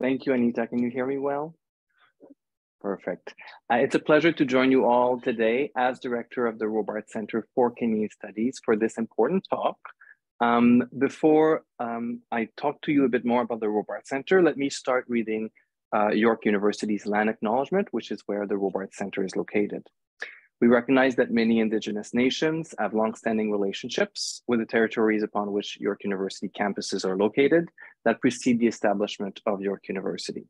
Thank you, Anita. Can you hear me well? Perfect. Uh, it's a pleasure to join you all today as director of the Robarts Center for Canadian Studies for this important talk. Um, before um, I talk to you a bit more about the Robarts Center, let me start reading uh, York University's land acknowledgement, which is where the Robarts Center is located. We recognize that many Indigenous nations have longstanding relationships with the territories upon which York University campuses are located that precede the establishment of York University.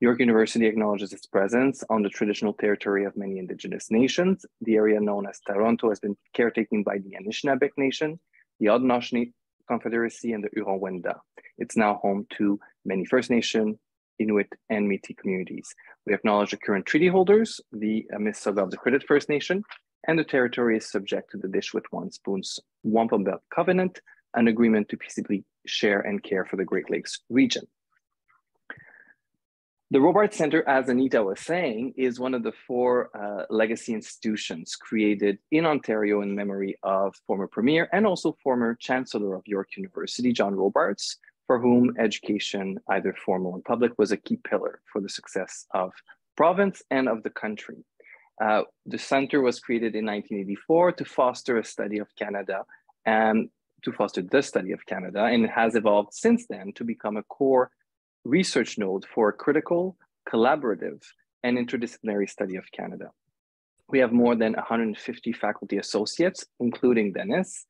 York University acknowledges its presence on the traditional territory of many Indigenous nations. The area known as Toronto has been caretaken by the Anishinaabeg Nation, the Haudenosaunee Confederacy, and the Huron-Wendat. It's now home to many First Nation, Inuit, and Métis communities. We acknowledge the current treaty holders, the Mississauga of the Credit First Nation, and the territory is subject to the Dish with One Spoon's Wampum Belt Covenant, an agreement to peaceably share and care for the Great Lakes region. The Robarts Center, as Anita was saying, is one of the four uh, legacy institutions created in Ontario in memory of former Premier and also former Chancellor of York University, John Robarts, for whom education, either formal and public, was a key pillar for the success of province and of the country. Uh, the center was created in 1984 to foster a study of Canada and to foster the study of Canada, and it has evolved since then to become a core research node for a critical, collaborative, and interdisciplinary study of Canada. We have more than 150 faculty associates, including Dennis,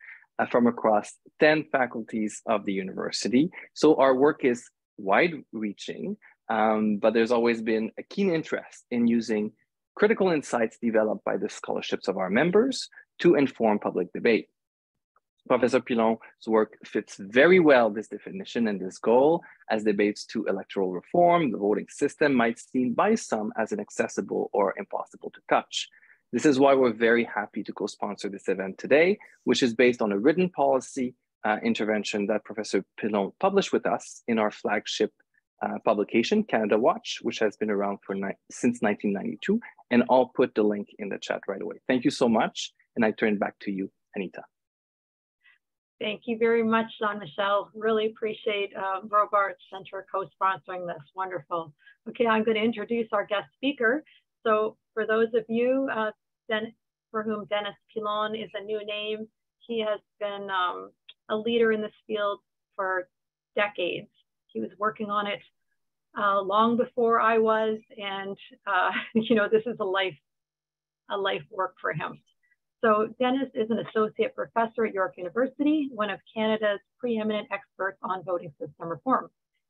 from across 10 faculties of the university. So our work is wide reaching, um, but there's always been a keen interest in using critical insights developed by the scholarships of our members to inform public debate. Professor Pilon's work fits very well this definition and this goal as debates to electoral reform, the voting system might seem by some as inaccessible or impossible to touch. This is why we're very happy to co-sponsor this event today, which is based on a written policy uh, intervention that Professor Pilon published with us in our flagship uh, publication, Canada Watch, which has been around for since 1992. And I'll put the link in the chat right away. Thank you so much. And I turn back to you, Anita. Thank you very much, Jean-Michel. Really appreciate uh, Robarts Center co-sponsoring this. Wonderful. Okay, I'm going to introduce our guest speaker. So for those of you uh, for whom Dennis Pilon is a new name, he has been um, a leader in this field for decades. He was working on it uh, long before I was, and uh, you know this is a life, a life work for him. So Dennis is an associate professor at York University, one of Canada's preeminent experts on voting system reform.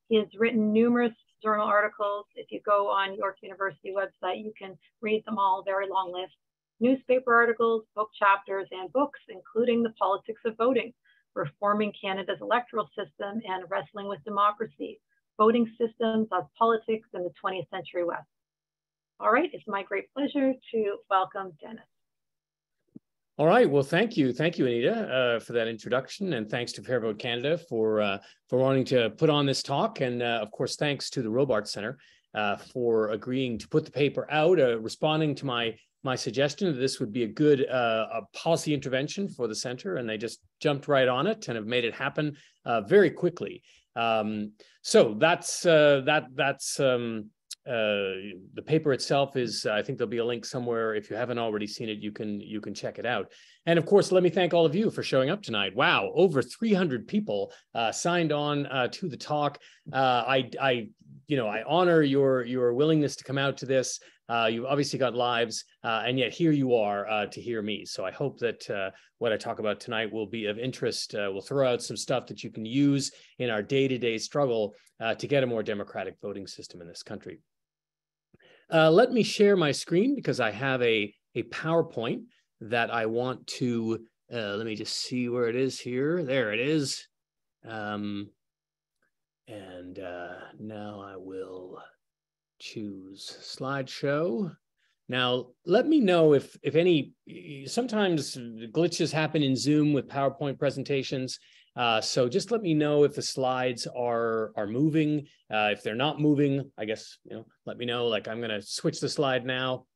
He has written numerous journal articles. If you go on York University website, you can read them all, very long list. Newspaper articles, book chapters, and books, including The Politics of Voting, Reforming Canada's Electoral System and Wrestling with Democracy, Voting Systems of Politics in the 20th Century West. All right, it's my great pleasure to welcome Dennis. All right. Well, thank you, thank you, Anita, uh, for that introduction, and thanks to Fair Vote Canada for uh, for wanting to put on this talk, and uh, of course, thanks to the Robarts Center uh, for agreeing to put the paper out, uh, responding to my my suggestion that this would be a good uh, a policy intervention for the center, and they just jumped right on it and have made it happen very quickly. Um, so that's that that's. Um, uh, the paper itself is i think there'll be a link somewhere. If you haven't already seen it you can you can check it out. And of course let me thank all of you for showing up tonight. Wow over 300 people uh, signed on uh, to the talk. Uh, i i you know i honor your your willingness to come out to this. Uh, you've obviously got lives and yet here you are to hear me. So i hope that what i talk about tonight will be of interest we'll throw out some stuff that you can use in our day-to-day struggle to get a more democratic voting system in this country uh, let me share my screen because I have a, a PowerPoint that I want to, uh, let me just see where it is here. There it is. Um, and uh, now I will choose slideshow. Now, let me know if, if any, sometimes glitches happen in Zoom with PowerPoint presentations. Uh, so just let me know if the slides are are moving. Uh, if they're not moving, I guess you know. Let me know. Like I'm going to switch the slide now,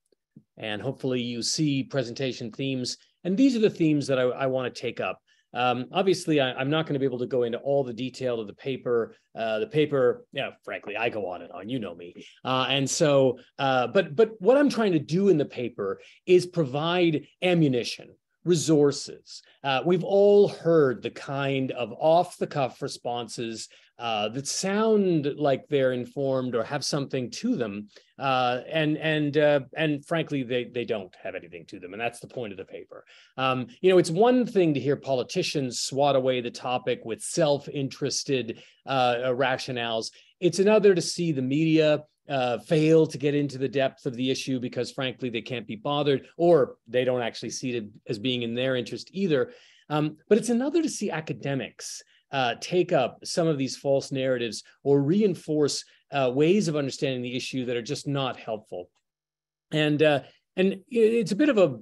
and hopefully you see presentation themes. And these are the themes that I, I want to take up. Um, obviously, I, am not going to be able to go into all the detail of the paper. Uh, the paper, yeah, frankly, I go on and on. You know me, uh, and so, uh, but but what I'm trying to do in the paper is provide ammunition resources. Uh, we've all heard the kind of off the cuff responses uh, that sound like they're informed or have something to them, uh, and and uh, and frankly, they they don't have anything to them, and that's the point of the paper. Um, you know, it's one thing to hear politicians swat away the topic with self-interested uh, rationales. It's another to see the media uh, fail to get into the depth of the issue because, frankly, they can't be bothered or they don't actually see it as being in their interest either. Um, but it's another to see academics uh, take up some of these false narratives or reinforce uh, ways of understanding the issue that are just not helpful. And uh, and it's a bit of a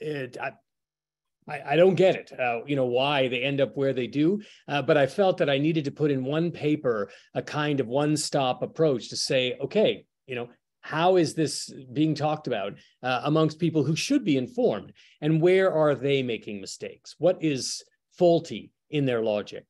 it, I, don't get it, uh, you know, why they end up where they do. Uh, but I felt that I needed to put in one paper a kind of one-stop approach to say, okay, you know, how is this being talked about uh, amongst people who should be informed, and where are they making mistakes? What is faulty in their logic?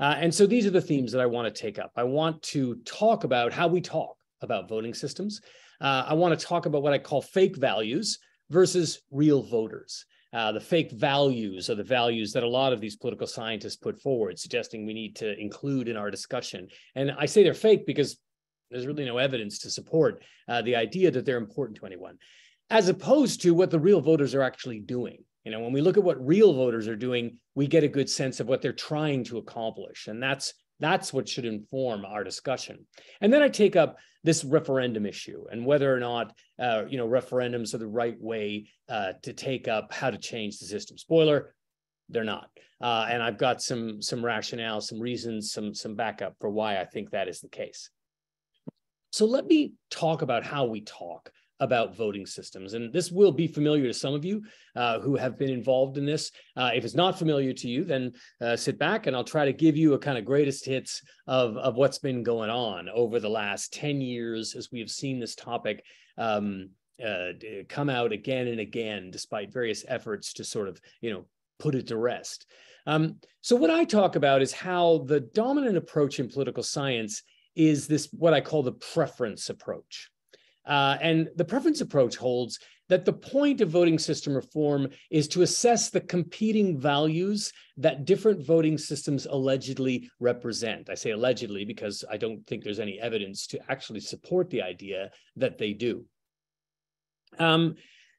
Uh, and so these are the themes that I want to take up. I want to talk about how we talk about voting systems. Uh, I want to talk about what I call fake values versus real voters. Uh, the fake values are the values that a lot of these political scientists put forward, suggesting we need to include in our discussion. And I say they're fake because there's really no evidence to support uh, the idea that they're important to anyone, as opposed to what the real voters are actually doing. You know, when we look at what real voters are doing, we get a good sense of what they're trying to accomplish. And that's that's what should inform our discussion. And then I take up this referendum issue and whether or not uh, you know referendums are the right way uh, to take up how to change the system. Spoiler: they're not. Uh, and I've got some some rationale, some reasons, some some backup for why I think that is the case. So let me talk about how we talk about voting systems. And this will be familiar to some of you uh, who have been involved in this. Uh, if it's not familiar to you, then uh, sit back and I'll try to give you a kind of greatest hits of, of what's been going on over the last 10 years as we have seen this topic um, uh, come out again and again, despite various efforts to sort of, you know, put it to rest. Um, so what I talk about is how the dominant approach in political science is this, what I call the preference approach. Uh, and the preference approach holds that the point of voting system reform is to assess the competing values that different voting systems allegedly represent. I say allegedly because I don't think there's any evidence to actually support the idea that they do. Um,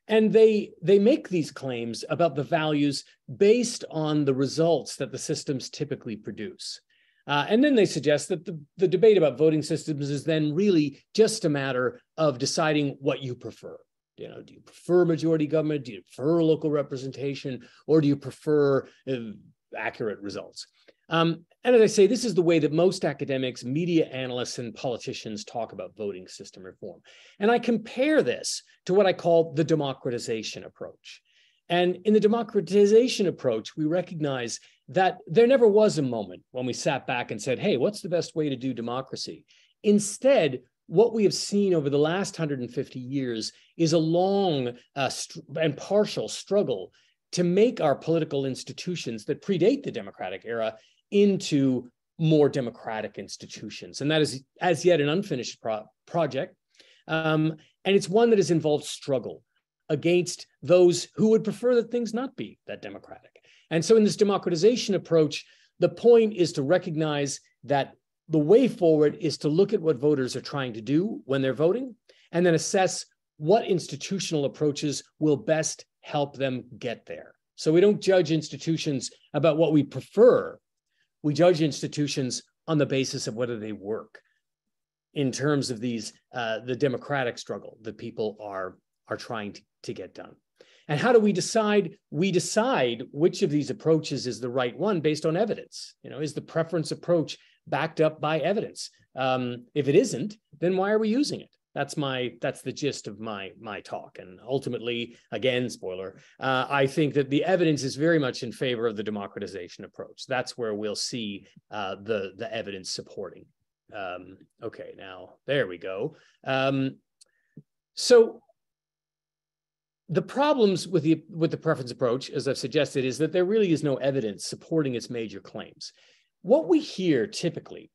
and they they make these claims about the values based on the results that the systems typically produce. Uh, and then they suggest that the, the debate about voting systems is then really just a matter of deciding what you prefer. You know, do you prefer majority government? Do you prefer local representation? Or do you prefer uh, accurate results? Um, and as I say, this is the way that most academics, media analysts, and politicians talk about voting system reform. And I compare this to what I call the democratization approach. And in the democratization approach, we recognize that there never was a moment when we sat back and said, hey, what's the best way to do democracy? Instead, what we have seen over the last 150 years is a long uh, and partial struggle to make our political institutions that predate the democratic era into more democratic institutions. And that is as yet an unfinished pro project. Um, and it's one that has involved struggle against those who would prefer that things not be that democratic. And so, in this democratization approach, the point is to recognize that the way forward is to look at what voters are trying to do when they're voting and then assess what institutional approaches will best help them get there. So, we don't judge institutions about what we prefer, we judge institutions on the basis of whether they work in terms of these uh, the democratic struggle that people are are trying to, to get done. And how do we decide? We decide which of these approaches is the right one based on evidence. You know, is the preference approach backed up by evidence? Um, if it isn't, then why are we using it? That's my that's the gist of my my talk. And ultimately, again, spoiler, uh, I think that the evidence is very much in favor of the democratization approach. That's where we'll see uh, the the evidence supporting. Um, okay, now there we go. Um, so the problems with the with the preference approach, as I've suggested, is that there really is no evidence supporting its major claims. What we hear typically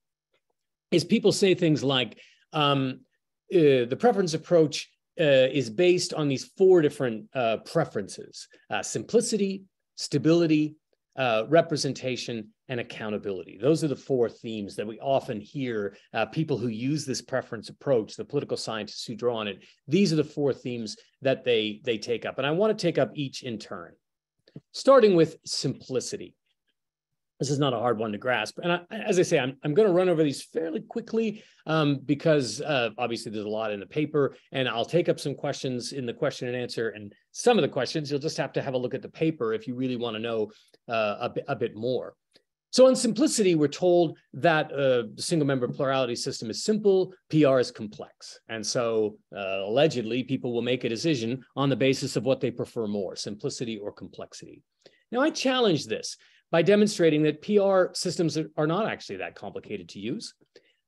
is people say things like um, uh, the preference approach uh, is based on these four different uh, preferences: uh, simplicity, stability, uh, representation, and accountability. Those are the four themes that we often hear uh, people who use this preference approach, the political scientists who draw on it. These are the four themes that they, they take up. And I want to take up each in turn, starting with simplicity. This is not a hard one to grasp. And I, as I say, I'm, I'm going to run over these fairly quickly um, because uh, obviously there's a lot in the paper and I'll take up some questions in the question and answer. And some of the questions, you'll just have to have a look at the paper if you really want to know uh, a, bit, a bit more. So on simplicity, we're told that uh, the single member plurality system is simple, PR is complex. And so uh, allegedly, people will make a decision on the basis of what they prefer more, simplicity or complexity. Now, I challenge this by demonstrating that PR systems are not actually that complicated to use.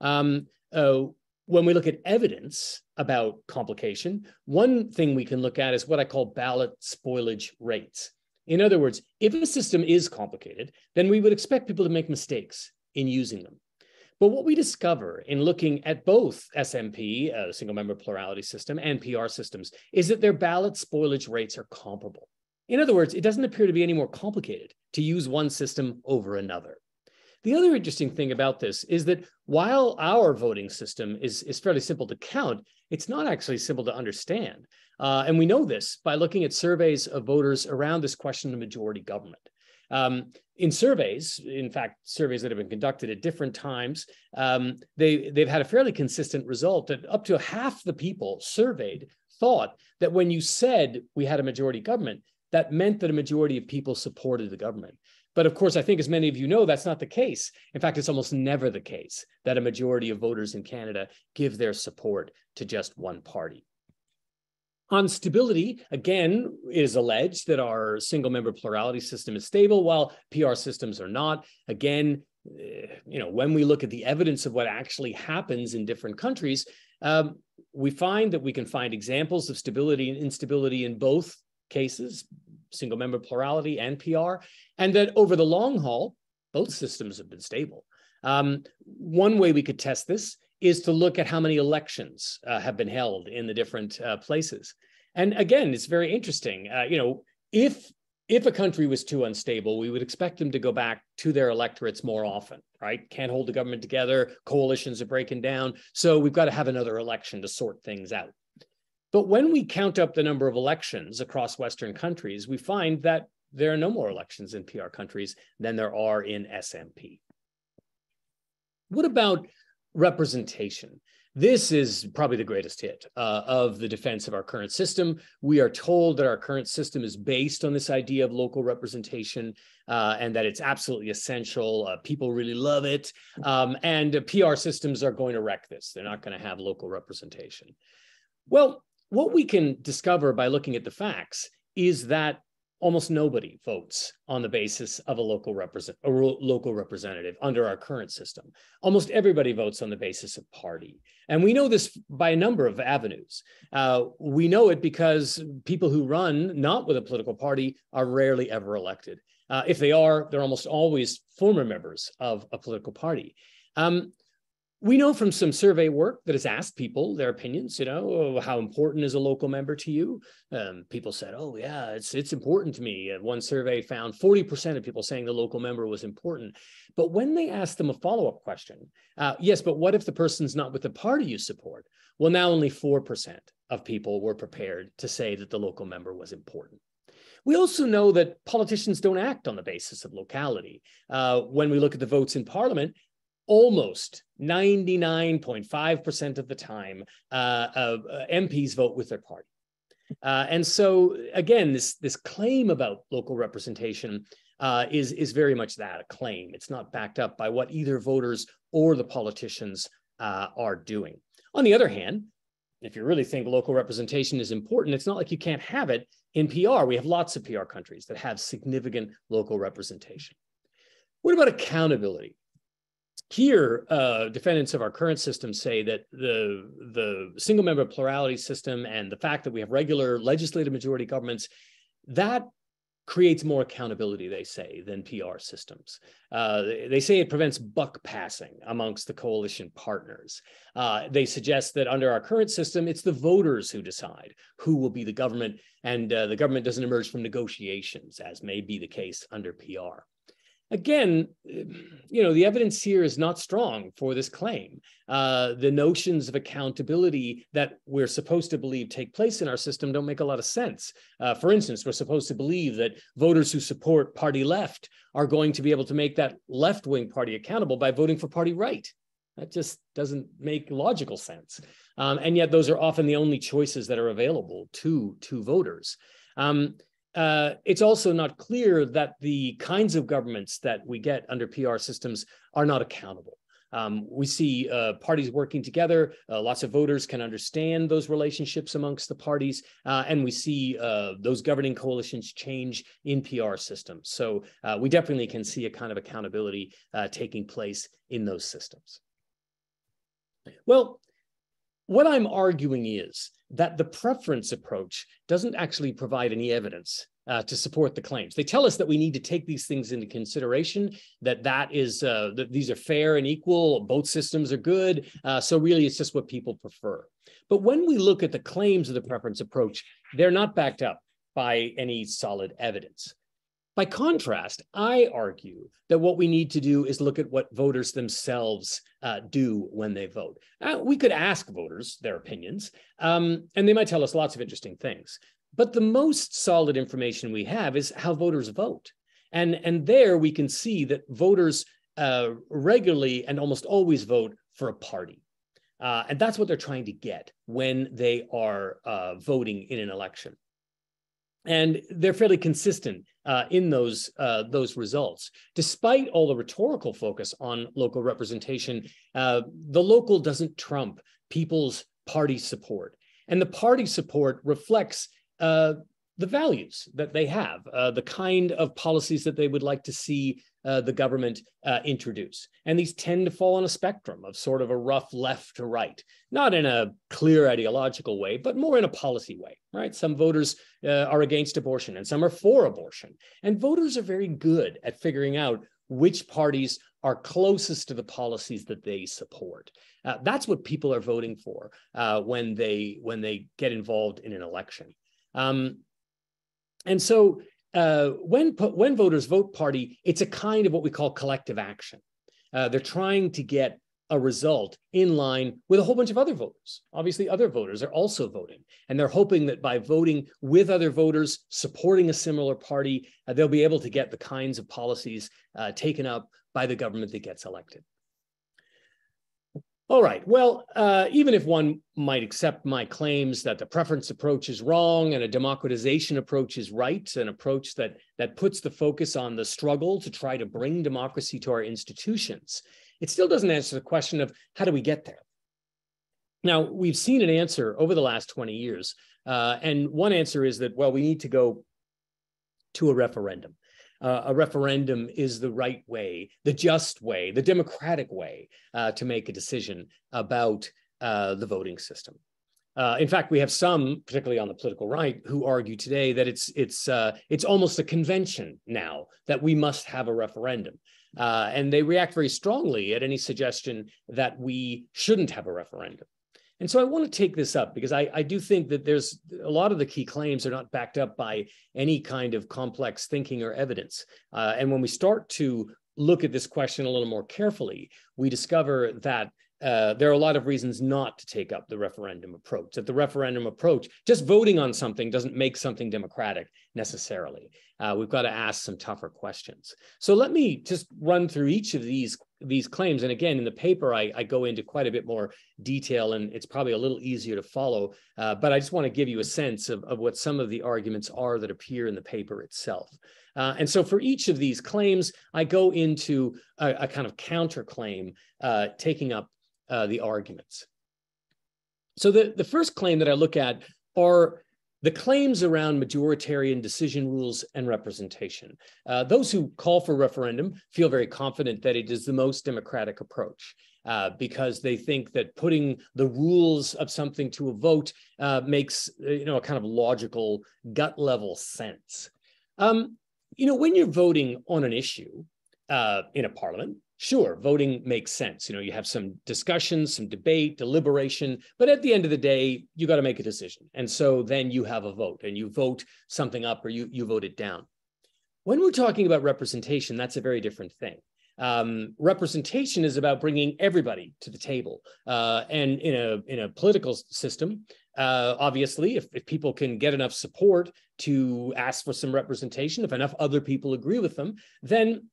Um, uh, when we look at evidence about complication, one thing we can look at is what I call ballot spoilage rates. In other words, if a system is complicated, then we would expect people to make mistakes in using them. But what we discover in looking at both SMP, a single member plurality system, and PR systems is that their ballot spoilage rates are comparable. In other words, it doesn't appear to be any more complicated to use one system over another. The other interesting thing about this is that while our voting system is, is fairly simple to count, it's not actually simple to understand. Uh, and we know this by looking at surveys of voters around this question of majority government. Um, in surveys, in fact, surveys that have been conducted at different times, um, they, they've had a fairly consistent result that up to half the people surveyed thought that when you said we had a majority government, that meant that a majority of people supported the government. But of course, I think as many of you know, that's not the case. In fact, it's almost never the case that a majority of voters in Canada give their support to just one party. On stability, again, it is alleged that our single member plurality system is stable while PR systems are not. Again, eh, you know, when we look at the evidence of what actually happens in different countries, um, we find that we can find examples of stability and instability in both cases, single member plurality and PR, and that over the long haul, both systems have been stable. Um, one way we could test this is to look at how many elections uh, have been held in the different uh, places. And again, it's very interesting. Uh, you know, if if a country was too unstable, we would expect them to go back to their electorates more often, right? Can't hold the government together, coalitions are breaking down. So we've got to have another election to sort things out. But when we count up the number of elections across Western countries, we find that there are no more elections in PR countries than there are in SMP. What about representation? This is probably the greatest hit uh, of the defense of our current system. We are told that our current system is based on this idea of local representation uh, and that it's absolutely essential. Uh, people really love it. Um, and PR systems are going to wreck this. They're not going to have local representation. Well, what we can discover by looking at the facts is that almost nobody votes on the basis of a local represent a local representative under our current system. Almost everybody votes on the basis of party, and we know this by a number of avenues. Uh, we know it because people who run not with a political party are rarely ever elected. Uh, if they are, they're almost always former members of a political party. Um, we know from some survey work that has asked people their opinions you know how important is a local member to you. Um, people said oh yeah it's it's important to me. And one survey found 40% of people saying the local member was important. But when they asked them a follow-up question uh, yes but what if the person's not with the party you support? Well now only 4% of people were prepared to say that the local member was important. We also know that politicians don't act on the basis of locality. Uh, when we look at the votes in parliament, almost 99.5% of the time, uh, uh, MPs vote with their party. Uh, and so, again, this, this claim about local representation uh, is, is very much that a claim. It's not backed up by what either voters or the politicians uh, are doing. On the other hand, if you really think local representation is important, it's not like you can't have it in PR. We have lots of PR countries that have significant local representation. What about accountability? Here, uh, defendants of our current system say that the, the single member plurality system and the fact that we have regular legislative majority governments, that creates more accountability, they say, than PR systems. Uh, they say it prevents buck passing amongst the coalition partners. Uh, they suggest that under our current system, it's the voters who decide who will be the government, and uh, the government doesn't emerge from negotiations, as may be the case under PR again, you know, the evidence here is not strong for this claim. Uh, the notions of accountability that we're supposed to believe take place in our system don't make a lot of sense. Uh, for instance, we're supposed to believe that voters who support party left are going to be able to make that left wing party accountable by voting for party right. That just doesn't make logical sense. Um, and yet, those are often the only choices that are available to, to voters. Um, uh, it's also not clear that the kinds of governments that we get under PR systems are not accountable. Um, we see uh, parties working together. Uh, lots of voters can understand those relationships amongst the parties, uh, and we see uh, those governing coalitions change in PR systems. So uh, we definitely can see a kind of accountability taking place in those systems. Well, what I'm arguing is that the preference approach doesn't actually provide any evidence uh, to support the claims. They tell us that we need to take these things into consideration, that that is uh, that these are fair and equal, both systems are good. Uh, so really, it's just what people prefer. But when we look at the claims of the preference approach, they're not backed up by any solid evidence. By contrast, I argue that what we need to do is look at what voters themselves uh, do when they vote. Uh, we could ask voters their opinions, um, and they might tell us lots of interesting things. But the most solid information we have is how voters vote. And, and there we can see that voters uh, regularly and almost always vote for a party. Uh, and that's what they're trying to get when they are uh, voting in an election and they're fairly consistent uh, in those uh, those results. Despite all the rhetorical focus on local representation, uh, the local doesn't trump people's party support, and the party support reflects uh, the values that they have, uh, the kind of policies that they would like to see uh, the government uh, introduce. And these tend to fall on a spectrum of sort of a rough left to right, not in a clear ideological way, but more in a policy way, right? Some voters uh, are against abortion and some are for abortion. And voters are very good at figuring out which parties are closest to the policies that they support. Uh, that's what people are voting for uh, when they when they get involved in an election. Um, and so uh, when, when voters vote party, it's a kind of what we call collective action. Uh, they're trying to get a result in line with a whole bunch of other voters. Obviously, other voters are also voting, and they're hoping that by voting with other voters, supporting a similar party, uh, they'll be able to get the kinds of policies uh, taken up by the government that gets elected. All right. Well, uh, even if one might accept my claims that the preference approach is wrong and a democratization approach is right, an approach that that puts the focus on the struggle to try to bring democracy to our institutions, it still doesn't answer the question of how do we get there. Now, we've seen an answer over the last 20 years, uh, and one answer is that well, we need to go to a referendum uh, a referendum is the right way, the just way, the democratic way uh, to make a decision about uh, the voting system. Uh, in fact, we have some, particularly on the political right, who argue today that it's it's uh, it's almost a convention now that we must have a referendum, uh, and they react very strongly at any suggestion that we shouldn't have a referendum. And so I want to take this up because I, I do think that there's a lot of the key claims are not backed up by any kind of complex thinking or evidence. Uh, and when we start to look at this question a little more carefully, we discover that uh, there are a lot of reasons not to take up the referendum approach. That the referendum approach, just voting on something doesn't make something democratic necessarily. Uh, we've got to ask some tougher questions. So let me just run through each of these these claims. And again, in the paper, I, I go into quite a bit more detail, and it's probably a little easier to follow. Uh, but I just want to give you a sense of, of what some of the arguments are that appear in the paper itself. Uh, and so for each of these claims, I go into a, a kind of counterclaim, uh, taking up uh, the arguments. So the, the first claim that I look at are the claims around majoritarian decision rules and representation. Uh, those who call for referendum feel very confident that it is the most democratic approach. Uh, because they think that putting the rules of something to a vote uh, makes uh, you know a kind of logical gut level sense. Um, you know, when you're voting on an issue uh, in a parliament, Sure, voting makes sense. You know, you have some discussions, some debate, deliberation, but at the end of the day, you got to make a decision. And so then you have a vote and you vote something up or you, you vote it down. When we're talking about representation, that's a very different thing. Um, representation is about bringing everybody to the table. Uh, and in a, in a political system, uh, obviously, if, if people can get enough support to ask for some representation, if enough other people agree with them, then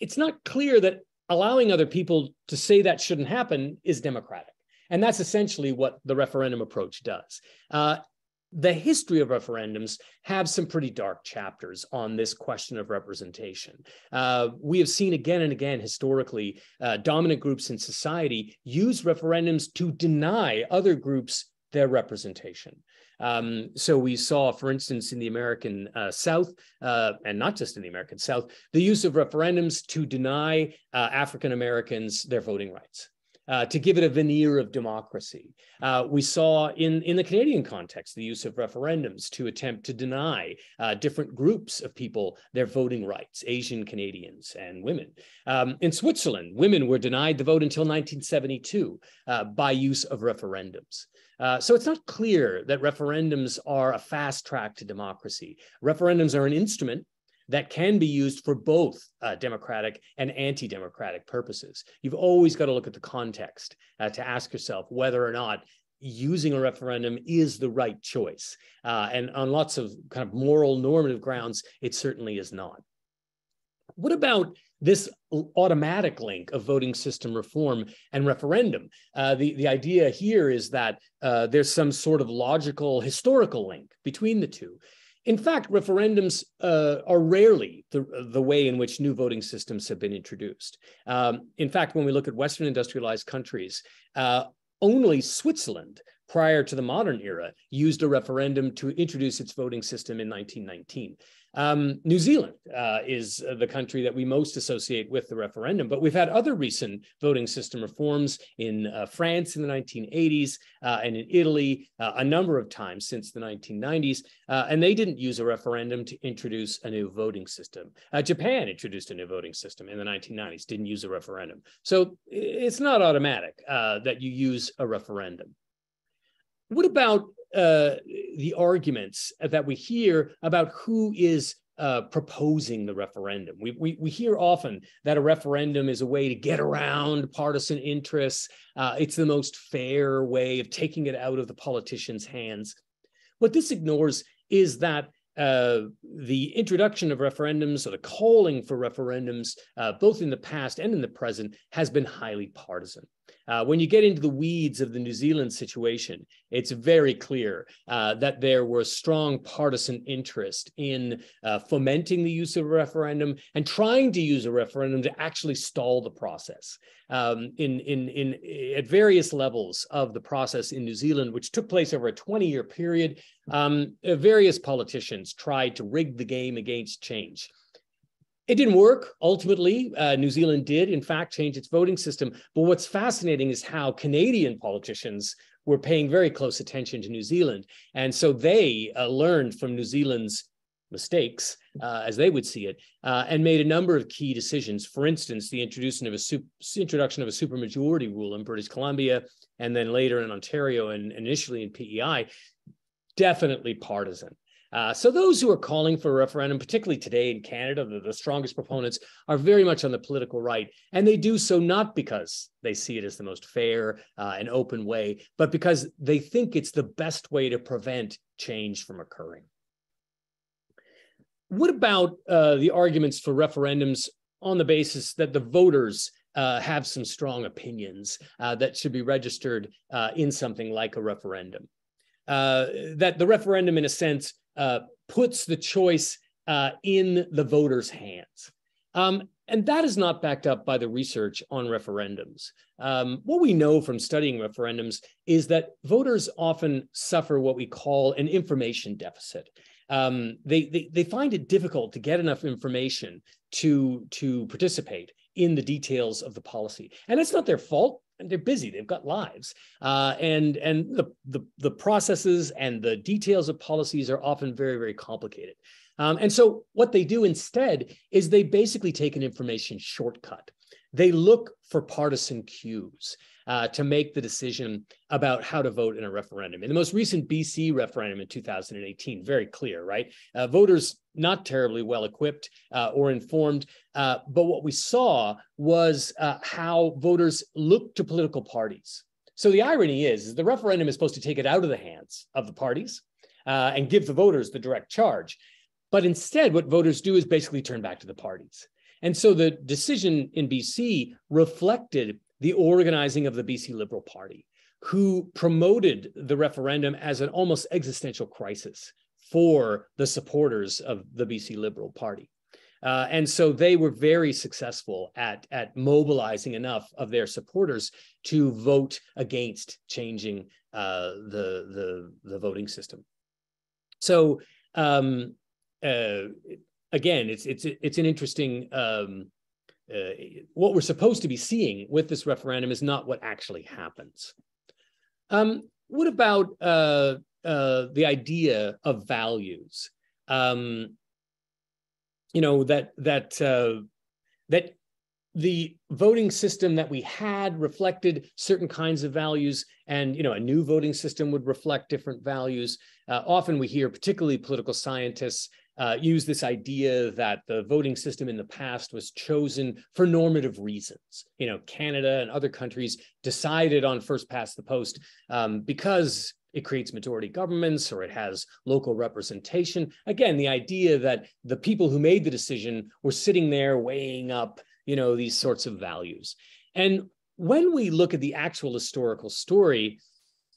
it's not clear that allowing other people to say that shouldn't happen is democratic. And that's essentially what the referendum approach does. Uh, the history of referendums have some pretty dark chapters on this question of representation. Uh, we have seen again and again historically uh, dominant groups in society use referendums to deny other groups their representation. Um, so we saw, for instance, in the American uh, South, uh, and not just in the American South, the use of referendums to deny uh, African Americans their voting rights. Uh, to give it a veneer of democracy. Uh, we saw in, in the Canadian context the use of referendums to attempt to deny uh, different groups of people their voting rights, Asian Canadians and women. Um, in Switzerland, women were denied the vote until 1972 uh, by use of referendums. Uh, so it's not clear that referendums are a fast track to democracy. Referendums are an instrument that can be used for both uh, democratic and anti-democratic purposes. You've always got to look at the context uh, to ask yourself whether or not using a referendum is the right choice. Uh, and on lots of kind of moral normative grounds, it certainly is not. What about this automatic link of voting system reform and referendum. Uh, the, the idea here is that uh, there's some sort of logical historical link between the two. In fact, referendums uh, are rarely the, the way in which new voting systems have been introduced. Um, in fact, when we look at Western industrialized countries, uh, only Switzerland prior to the modern era used a referendum to introduce its voting system in 1919. Um, New Zealand uh, is the country that we most associate with the referendum, but we've had other recent voting system reforms in uh, France in the 1980s uh, and in Italy uh, a number of times since the 1990s, uh, and they didn't use a referendum to introduce a new voting system. Uh, Japan introduced a new voting system in the 1990s, didn't use a referendum. So it's not automatic that you use a referendum. What about uh, the arguments that we hear about who is uh, proposing the referendum. We, we, we hear often that a referendum is a way to get around partisan interests. Uh, it's the most fair way of taking it out of the politicians' hands. What this ignores is that uh, the introduction of referendums or the calling for referendums, uh, both in the past and in the present, has been highly partisan. Uh, when you get into the weeds of the New Zealand situation, it's very clear uh, that there was strong partisan interest in uh, fomenting the use of a referendum and trying to use a referendum to actually stall the process. Um, in, in, in, at various levels of the process in New Zealand, which took place over a 20 year period, um, various politicians tried to rig the game against change. It didn't work. Ultimately, uh, New Zealand did, in fact, change its voting system. But what's fascinating is how Canadian politicians were paying very close attention to New Zealand. And so they uh, learned from New Zealand's mistakes, uh, as they would see it, uh, and made a number of key decisions. For instance, the introduction of a super, introduction of a supermajority rule in British Columbia, and then later in Ontario, and initially in PEI, definitely partisan. Uh, so those who are calling for a referendum, particularly today in Canada, the, the, strongest proponents are very much on the political right, and they do so not because they see it as the most fair uh, and open way, but because they think it's the best way to prevent change from occurring. What about uh, the arguments for referendums on the basis that the voters uh, have some strong opinions uh, that should be registered uh, in something like a referendum? That the referendum, in a sense, uh, puts the choice uh, in the voters' hands. Um, and that is not backed up by the research on referendums. Um, what we know from studying referendums is that voters often suffer what we call an information deficit. Um, they, they, they find it difficult to get enough information to, to participate in the details of the policy. And it's not their fault. And they're busy. They've got lives, uh, and and the, the the processes and the details of policies are often very very complicated. Um, and so what they do instead is they basically take an information shortcut. They look for partisan cues uh, to make the decision about how to vote in a referendum. In the most recent BC referendum in 2018, very clear, right? Uh, voters not terribly well equipped uh, or informed, uh, but what we saw was uh, how voters looked to political parties. So the irony is, is the referendum is supposed to take it out of the hands of the parties uh, and give the voters the direct charge. But instead, what voters do is basically turn back to the parties. And so the decision in BC reflected the organizing of the BC Liberal Party, who promoted the referendum as an almost existential crisis for the supporters of the BC Liberal Party. Uh, and so they were very successful at, at mobilizing enough of their supporters to vote against changing uh, the, the, the voting system. So um, uh, again, it's it's it's an interesting. Um, uh, what we're supposed to be seeing with this referendum is not what actually happens. Um, what about uh, uh, the idea of values? Um, you know that that uh, that the voting system that we had reflected certain kinds of values and you know a new voting system would reflect different values uh, often we hear particularly political scientists uh, use this idea that the voting system in the past was chosen for normative reasons. You know, Canada and other countries decided on first past the post um, because it creates majority governments or it has local representation. Again, the idea that the people who made the decision were sitting there weighing up, you know, these sorts of values. And when we look at the actual historical story,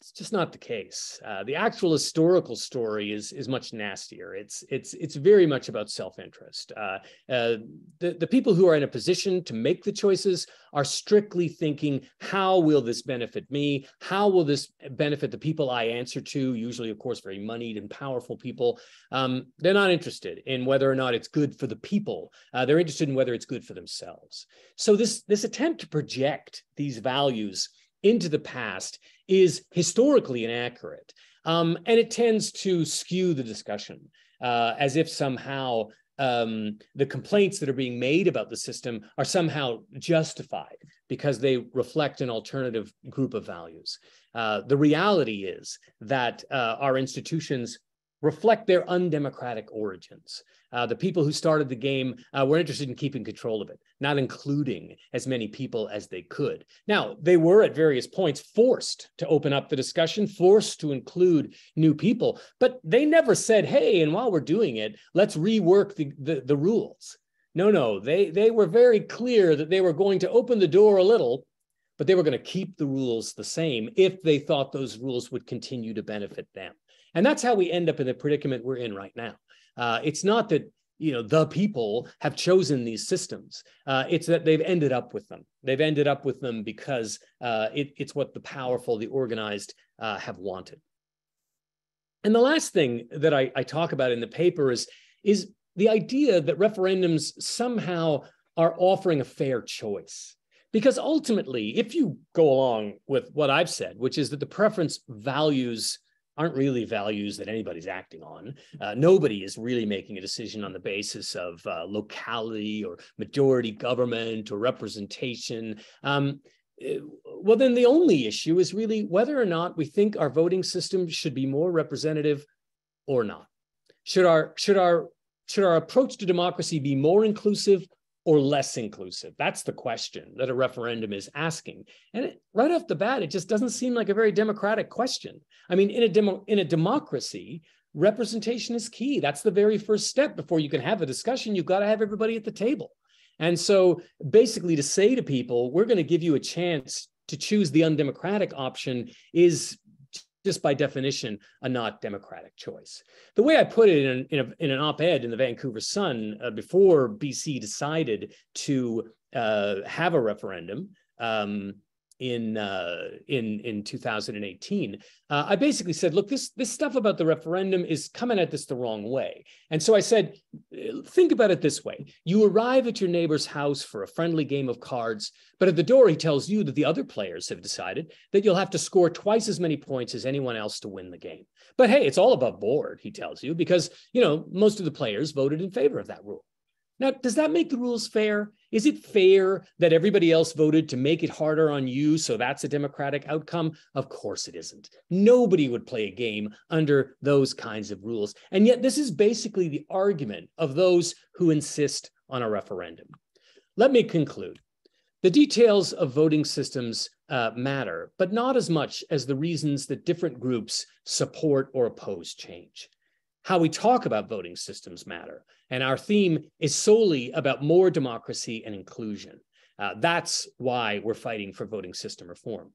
it's just not the case. Uh, the actual historical story is is much nastier. It's it's it's very much about self interest. Uh, uh, the the people who are in a position to make the choices are strictly thinking, how will this benefit me? How will this benefit the people I answer to? Usually, of course, very moneyed and powerful people. Um, they're not interested in whether or not it's good for the people. Uh, they're interested in whether it's good for themselves. So this this attempt to project these values into the past is historically inaccurate. Um, and it tends to skew the discussion uh, as if somehow um, the complaints that are being made about the system are somehow justified because they reflect an alternative group of values. Uh, the reality is that uh, our institutions reflect their undemocratic origins. Uh, the people who started the game uh, were interested in keeping control of it, not including as many people as they could. Now, they were at various points forced to open up the discussion, forced to include new people, but they never said, hey, and while we're doing it, let's rework the, the, the rules. No, no, they, they were very clear that they were going to open the door a little, but they were going to keep the rules the same if they thought those rules would continue to benefit them. And that's how we end up in the predicament we're in right now. Uh, it's not that you know the people have chosen these systems. Uh, it's that they've ended up with them. They've ended up with them because uh, it, it's what the powerful the organized uh, have wanted. And the last thing that I, I talk about in the paper is is the idea that referendums somehow are offering a fair choice. Because ultimately if you go along with what i've said which is that the preference values aren't really values that anybody's acting on. Uh, nobody is really making a decision on the basis of uh, locality or majority government or representation. Um, eh, well, then the only issue is really whether or not we think our voting system should be more representative or not. Should our should our should our approach to democracy be more inclusive or less inclusive? That's the question that a referendum is asking. And it, right off the bat, it just doesn't seem like a very democratic question. I mean, in a demo, in a democracy, representation is key. That's the very first step before you can have a discussion. You've got to have everybody at the table. And so basically to say to people, we're going to give you a chance to choose the undemocratic option is just by definition, a not democratic choice. The way I put it in, in, a, in an op ed in the Vancouver Sun uh, before BC decided to uh, have a referendum, um, in uh, in in 2018, uh, I basically said, look, this this stuff about the referendum is coming at this the wrong way. And so I said, think about it this way: you arrive at your neighbor's house for a friendly game of cards, but at the door he tells you that the other players have decided that you'll have to score twice as many points as anyone else to win the game. But hey, it's all above board, he tells you, because you know most of the players voted in favor of that rule. Now, does that make the rules fair? Is it fair that everybody else voted to make it harder on you, so that's a democratic outcome? Of course it isn't. Nobody would play a game under those kinds of rules. And yet, this is basically the argument of those who insist on a referendum. Let me conclude. The details of voting systems uh, matter, but not as much as the reasons that different groups support or oppose change how we talk about voting systems matter. And our theme is solely about more democracy and inclusion. Uh, that's why we're fighting for voting system reform.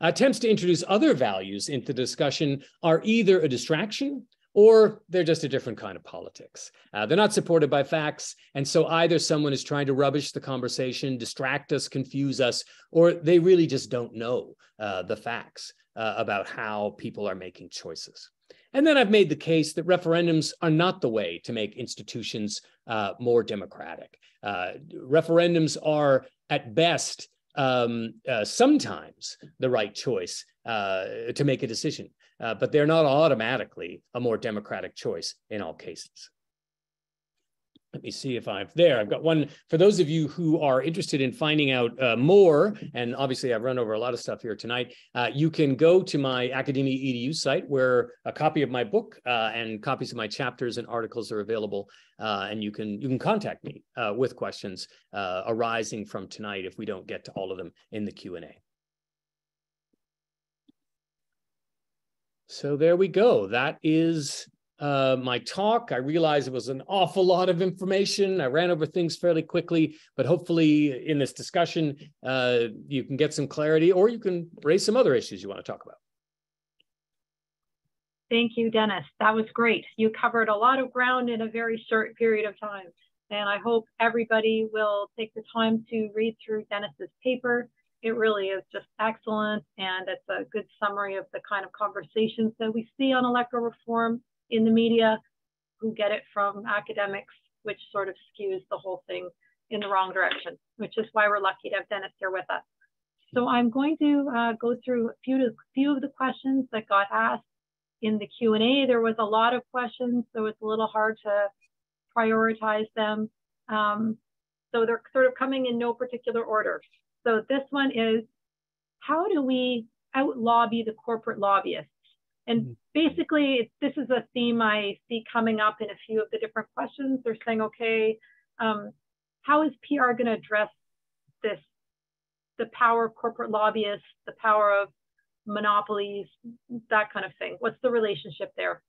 Attempts to introduce other values into discussion are either a distraction or they're just a different kind of politics. Uh, they're not supported by facts. And so either someone is trying to rubbish the conversation, distract us, confuse us, or they really just don't know uh, the facts uh, about how people are making choices. And then I've made the case that referendums are not the way to make institutions uh, more democratic. Uh, referendums are, at best, um, uh, sometimes the right choice uh, to make a decision, uh, but they're not automatically a more democratic choice in all cases. Let me see if I've there. I've got one for those of you who are interested in finding out uh, more. And obviously, I've run over a lot of stuff here tonight. Uh, you can go to my Academia EDU site where a copy of my book uh, and copies of my chapters and articles are available. Uh, and you can you can contact me uh, with questions uh, arising from tonight if we don't get to all of them in the Q and A. So there we go. That is uh, my talk. I realized it was an awful lot of information. I ran over things fairly quickly, but hopefully in this discussion, uh, you can get some clarity or you can raise some other issues you want to talk about. Thank you, Dennis. That was great. You covered a lot of ground in a very short period of time. And I hope everybody will take the time to read through Dennis's paper. It really is just excellent. And it's a good summary of the kind of conversations that we see on electoral reform in the media who get it from academics, which sort of skews the whole thing in the wrong direction, which is why we're lucky to have Dennis here with us. So I'm going to uh, go through a few, to, few of the questions that got asked in the Q&A. There was a lot of questions, so it's a little hard to prioritize them. Um, so they're sort of coming in no particular order. So this one is, how do we out lobby the corporate lobbyists? And mm-hmm. basically, this is a theme I see coming up in a few of the different questions. They're saying, okay, um, how is PR going to address this, the power of corporate lobbyists, the power of monopolies, that kind of thing? What's the relationship there?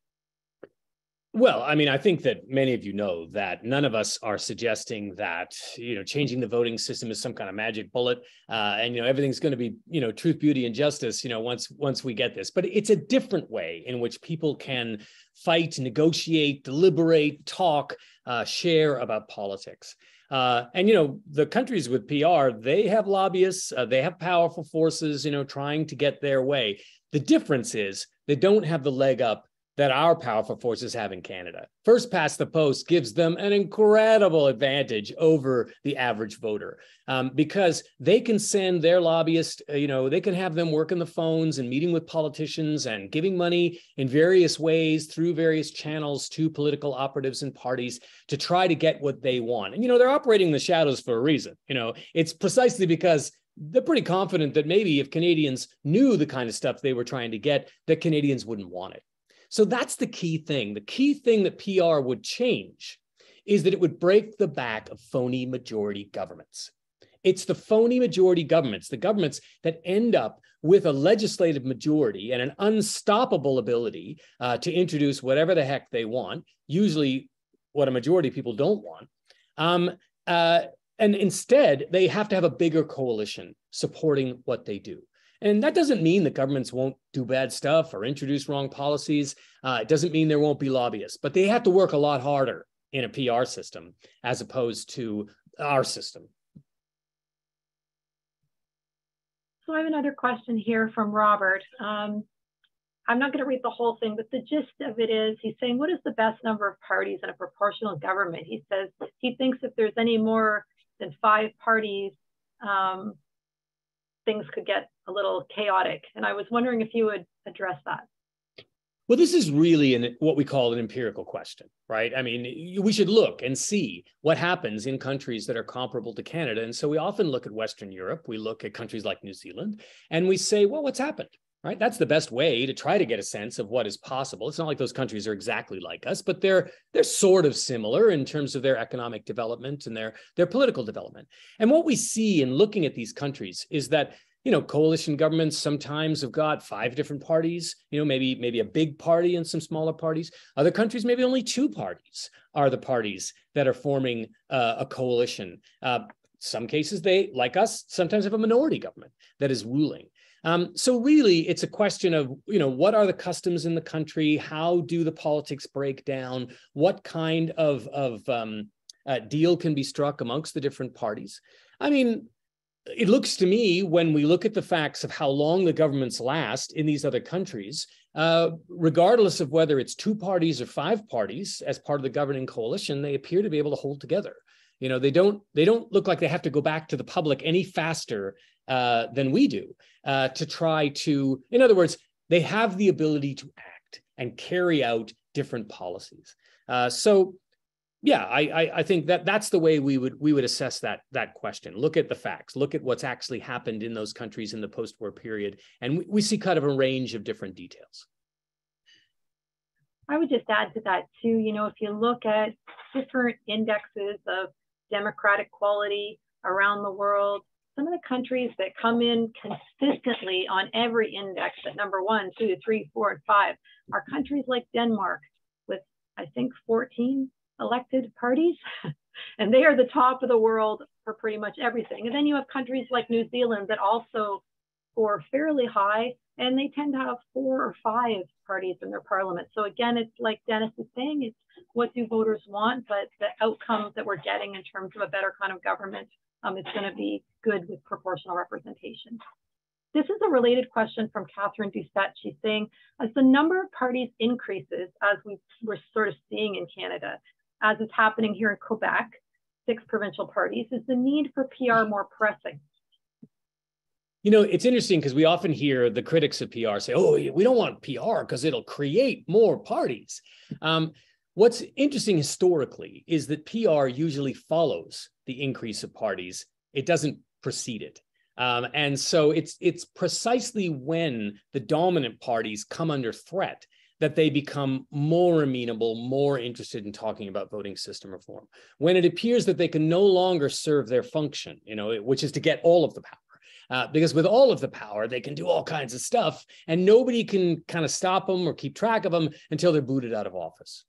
Well, I mean, I think that many of you know that none of us are suggesting that you know changing the voting system is some kind of magic bullet, uh, and you know everything's going to be you know truth, beauty, and justice. You know, once once we get this, but it's a different way in which people can fight, negotiate, deliberate, talk, uh, share about politics. Uh, and you know the countries with PR, they have lobbyists, uh, they have powerful forces, you know, trying to get their way. The difference is they don't have the leg up that our powerful forces have in Canada. First past the post gives them an incredible advantage over the average voter um, because they can send their lobbyists, uh, you know, they can have them working the phones and meeting with politicians and giving money in various ways through various channels to political operatives and parties to try to get what they want. And, you know, they're operating in the shadows for a reason. You know, it's precisely because they're pretty confident that maybe if Canadians knew the kind of stuff they were trying to get, that Canadians wouldn't want it. So that's the key thing. The key thing that PR would change is that it would break the back of phony majority governments. It's the phony majority governments, the governments that end up with a legislative majority and an unstoppable ability uh, to introduce whatever the heck they want, usually what a majority of people don't want. Um, uh, and instead, they have to have a bigger coalition supporting what they do. And that doesn't mean that governments won't do bad stuff or introduce wrong policies. Uh, it doesn't mean there won't be lobbyists, but they have to work a lot harder in a PR system as opposed to our system. So I have another question here from Robert. Um, I'm not going to read the whole thing, but the gist of it is he's saying, what is the best number of parties in a proportional government? He says he thinks if there's any more than five parties, um, things could get a little chaotic. And I was wondering if you would address that. Well, this is really an, what we call an empirical question, right? I mean, we should look and see what happens in countries that are comparable to Canada. And so we often look at Western Europe, we look at countries like New Zealand, and we say, well, what's happened? Right? That's the best way to try to get a sense of what is possible. It's not like those countries are exactly like us, but they're they're sort of similar in terms of their economic development and their their political development. And what we see in looking at these countries is that you know coalition governments sometimes have got five different parties you know maybe maybe a big party and some smaller parties other countries maybe only two parties are the parties that are forming uh, a coalition uh, some cases they like us sometimes have a minority government that is ruling um, so really it's a question of you know what are the customs in the country? How do the politics break down? What kind of of um, uh, deal can be struck amongst the different parties? I mean it looks to me when we look at the facts of how long the governments last in these other countries, uh, regardless of whether it's two parties or five parties as part of the governing coalition, they appear to be able to hold together. You know, they don't they don't look like they have to go back to the public any faster uh, than we do uh, to try to. In other words, they have the ability to act and carry out different policies. Uh, so yeah, I, I, I think that that's the way we would we would assess that that question. Look at the facts. Look at what's actually happened in those countries in the post-war period, and we, we see kind of a range of different details. I would just add to that too. You know, if you look at different indexes of democratic quality around the world, some of the countries that come in consistently on every index at number one, two, three, four, and five are countries like Denmark with I think 14 elected parties, and they are the top of the world for pretty much everything. And then you have countries like New Zealand that also score fairly high, and they tend to have four or five parties in their parliament. So again, it's like Dennis is saying, it's what do voters want, but the outcomes that we're getting in terms of a better kind of government um, is going to be good with proportional representation. This is a related question from Catherine Doucette. She's saying, as the number of parties increases, as we, we're sort of seeing in Canada, as is happening here in Quebec, six provincial parties, is the need for PR more pressing? You know, it's interesting because we often hear the critics of PR say, oh, we don't want PR because it'll create more parties. Um, what's interesting historically is that PR usually follows the increase of parties, it doesn't precede it. Um, and so it's it's precisely when the dominant parties come under threat that they become more amenable, more interested in talking about voting system reform. When it appears that they can no longer serve their function, you know, which is to get all of the power. Uh, because with all of the power, they can do all kinds of stuff, and nobody can kind of stop them or keep track of them until they're booted out of office.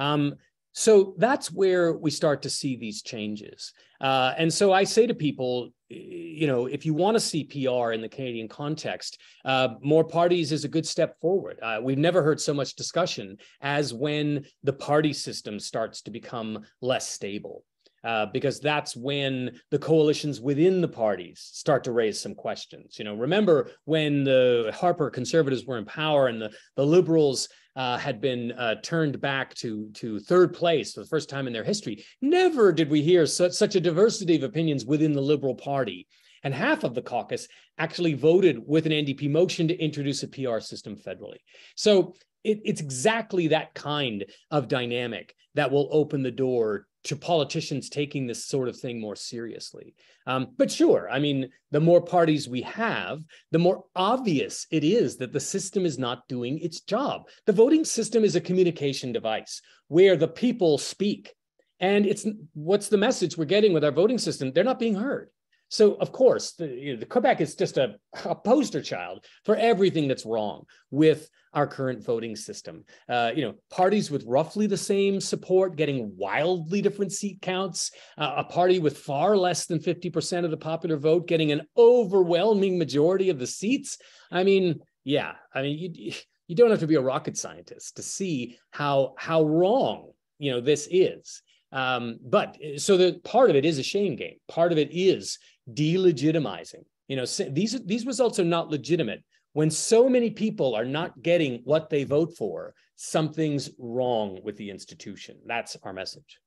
Um, so that's where we start to see these changes. Uh, and so I say to people, you know, if you want to see PR in the Canadian context, uh, more parties is a good step forward. Uh, we've never heard so much discussion as when the party system starts to become less stable. Uh, because that's when the coalitions within the parties start to raise some questions. You know, remember when the Harper conservatives were in power and the, the liberals uh, had been uh, turned back to, to third place for the first time in their history. Never did we hear such, such a diversity of opinions within the Liberal Party. And half of the caucus actually voted with an NDP motion to introduce a PR system federally. So it, it's exactly that kind of dynamic that will open the door to politicians taking this sort of thing more seriously. Um, but sure, I mean, the more parties we have, the more obvious it is that the system is not doing its job. The voting system is a communication device where the people speak. And it's what's the message we're getting with our voting system? They're not being heard. So, of course, the, you know, the Quebec is just a, a, poster child for everything that's wrong with our current voting system. Uh, you know, parties with roughly the same support getting wildly different seat counts, uh, a party with far less than 50% of the popular vote getting an overwhelming majority of the seats. I mean, yeah, I mean, you, you don't have to be a rocket scientist to see how how wrong you know this is. Um, but so the part of it is a shame game. Part of it is delegitimizing. You know, these these results are not legitimate. When so many people are not getting what they vote for, something's wrong with the institution. That's our message.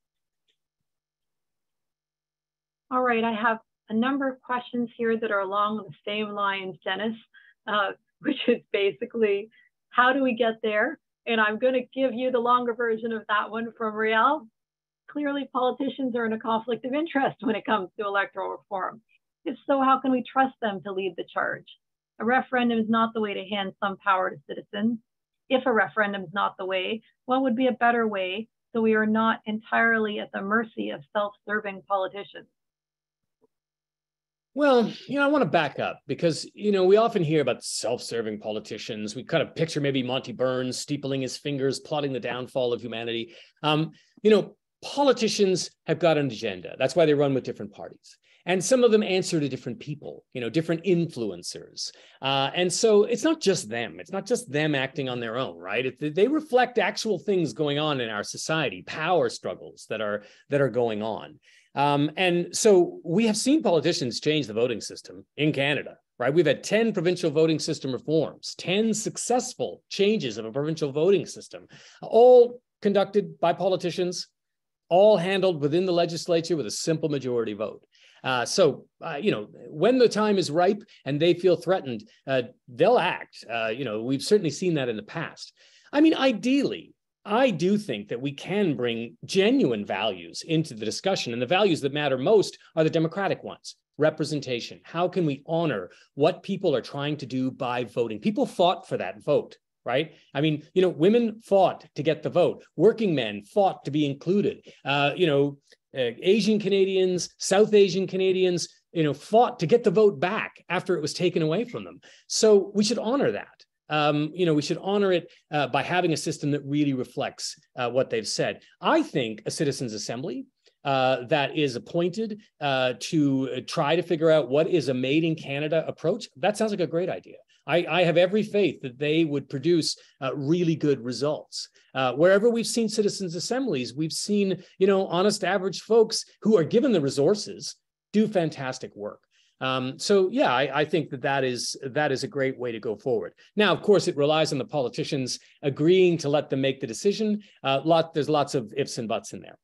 All right, I have a number of questions here that are along the same lines, Dennis, uh, which is basically, how do we get there? And I'm going to give you the longer version of that one from Riel. Clearly, politicians are in a conflict of interest when it comes to electoral reform. If so, how can we trust them to lead the charge? A referendum is not the way to hand some power to citizens. If a referendum is not the way, what would be a better way so we are not entirely at the mercy of self-serving politicians? Well, you know, I want to back up because, you know, we often hear about self serving politicians. We kind of picture maybe Monty Burns steepling his fingers, plotting the downfall of humanity. Um, you know, politicians have got an agenda. That's why they run with different parties. And some of them answer to different people you know different influencers. Uh, and so it's not just them. It's not just them acting on their own right? It, they reflect actual things going on in our society power struggles that are that are going on. Um, and so we have seen politicians change the voting system in canada right? We've had 10 provincial voting system reforms 10 successful changes of a provincial voting system all conducted by politicians all handled within the legislature with a simple majority vote uh, so, uh, you know, when the time is ripe and they feel threatened, uh, they'll act. Uh, you know, we've certainly seen that in the past. I mean, ideally, I do think that we can bring genuine values into the discussion, and the values that matter most are the democratic ones representation. How can we honor what people are trying to do by voting? People fought for that vote right? I mean, you know, women fought to get the vote. Working men fought to be included. Uh, you know, uh, Asian Canadians, South Asian Canadians, you know, fought to get the vote back after it was taken away from them. So we should honor that. Um, you know, we should honor it uh, by having a system that really reflects uh, what they've said. I think a citizens' assembly uh, that is appointed uh, to try to figure out what is a made in Canada approach. That sounds like a great idea. I, I have every faith that they would produce uh, really good results. Uh, wherever we've seen citizens' assemblies, we've seen, you know, honest, average folks who are given the resources do fantastic work. Um, so yeah, I, I, think that that is that is a great way to go forward. Now, of course, it relies on the politicians agreeing to let them make the decision. Uh, lot there's lots of ifs and buts in there.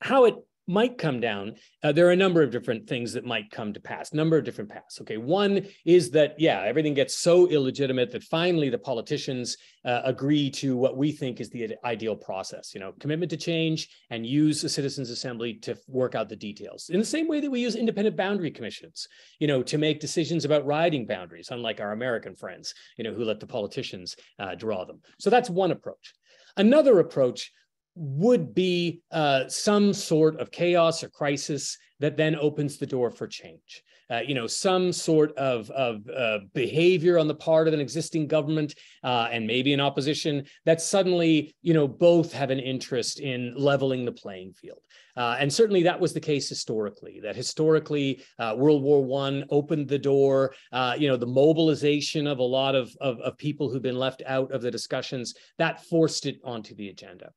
How it might come down, uh, there are a number of different things that might come to pass, number of different paths. Okay, one is that, yeah, everything gets so illegitimate that finally the politicians uh, agree to what we think is the ideal process, you know, commitment to change and use a citizens assembly to work out the details. In the same way that we use independent boundary commissions, you know, to make decisions about riding boundaries, unlike our American friends, you know, who let the politicians uh, draw them. So that's one approach. Another approach would be uh, some sort of chaos or crisis that then opens the door for change. Uh, you know, some sort of, of uh, behavior on the part of an existing government uh, and maybe an opposition that suddenly, you know, both have an interest in leveling the playing field. Uh, and certainly that was the case historically, that historically uh, World War One opened the door, you know, the mobilization of a lot of, of, of people who've been left out of the discussions, that forced it onto the agenda.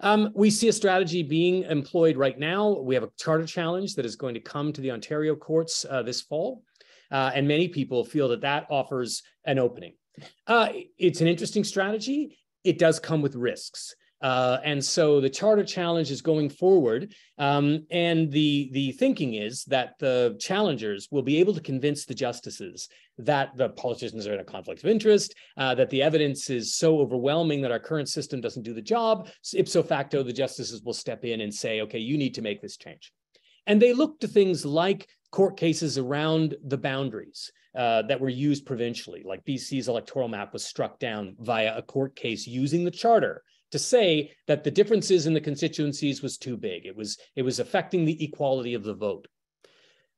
Um, we see a strategy being employed right now. We have a charter challenge that is going to come to the Ontario courts uh, this fall. Uh, and many people feel that that offers an opening. Uh, it's an interesting strategy. It does come with risks. Uh, and so the charter challenge is going forward. Um, and the, the thinking is that the challengers will be able to convince the justices that the politicians are in a conflict of interest, uh, that the evidence is so overwhelming that our current system doesn't do the job. So ipso facto, the justices will step in and say, okay, you need to make this change. And they look to things like court cases around the boundaries. Uh, that were used provincially, like BC's electoral map was struck down via a court case using the charter to say that the differences in the constituencies was too big. It was, it was affecting the equality of the vote.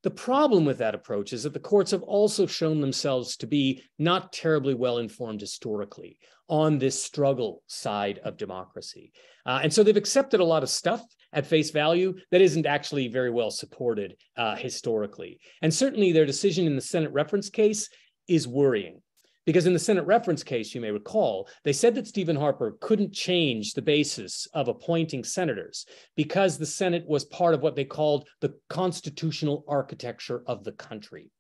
The problem with that approach is that the courts have also shown themselves to be not terribly well informed historically on this struggle side of democracy. Uh, and so they've accepted a lot of stuff at face value that isn't actually very well supported uh, historically. And certainly their decision in the Senate reference case is worrying. Because in the Senate reference case, you may recall, they said that Stephen Harper couldn't change the basis of appointing senators because the Senate was part of what they called the constitutional architecture of the country.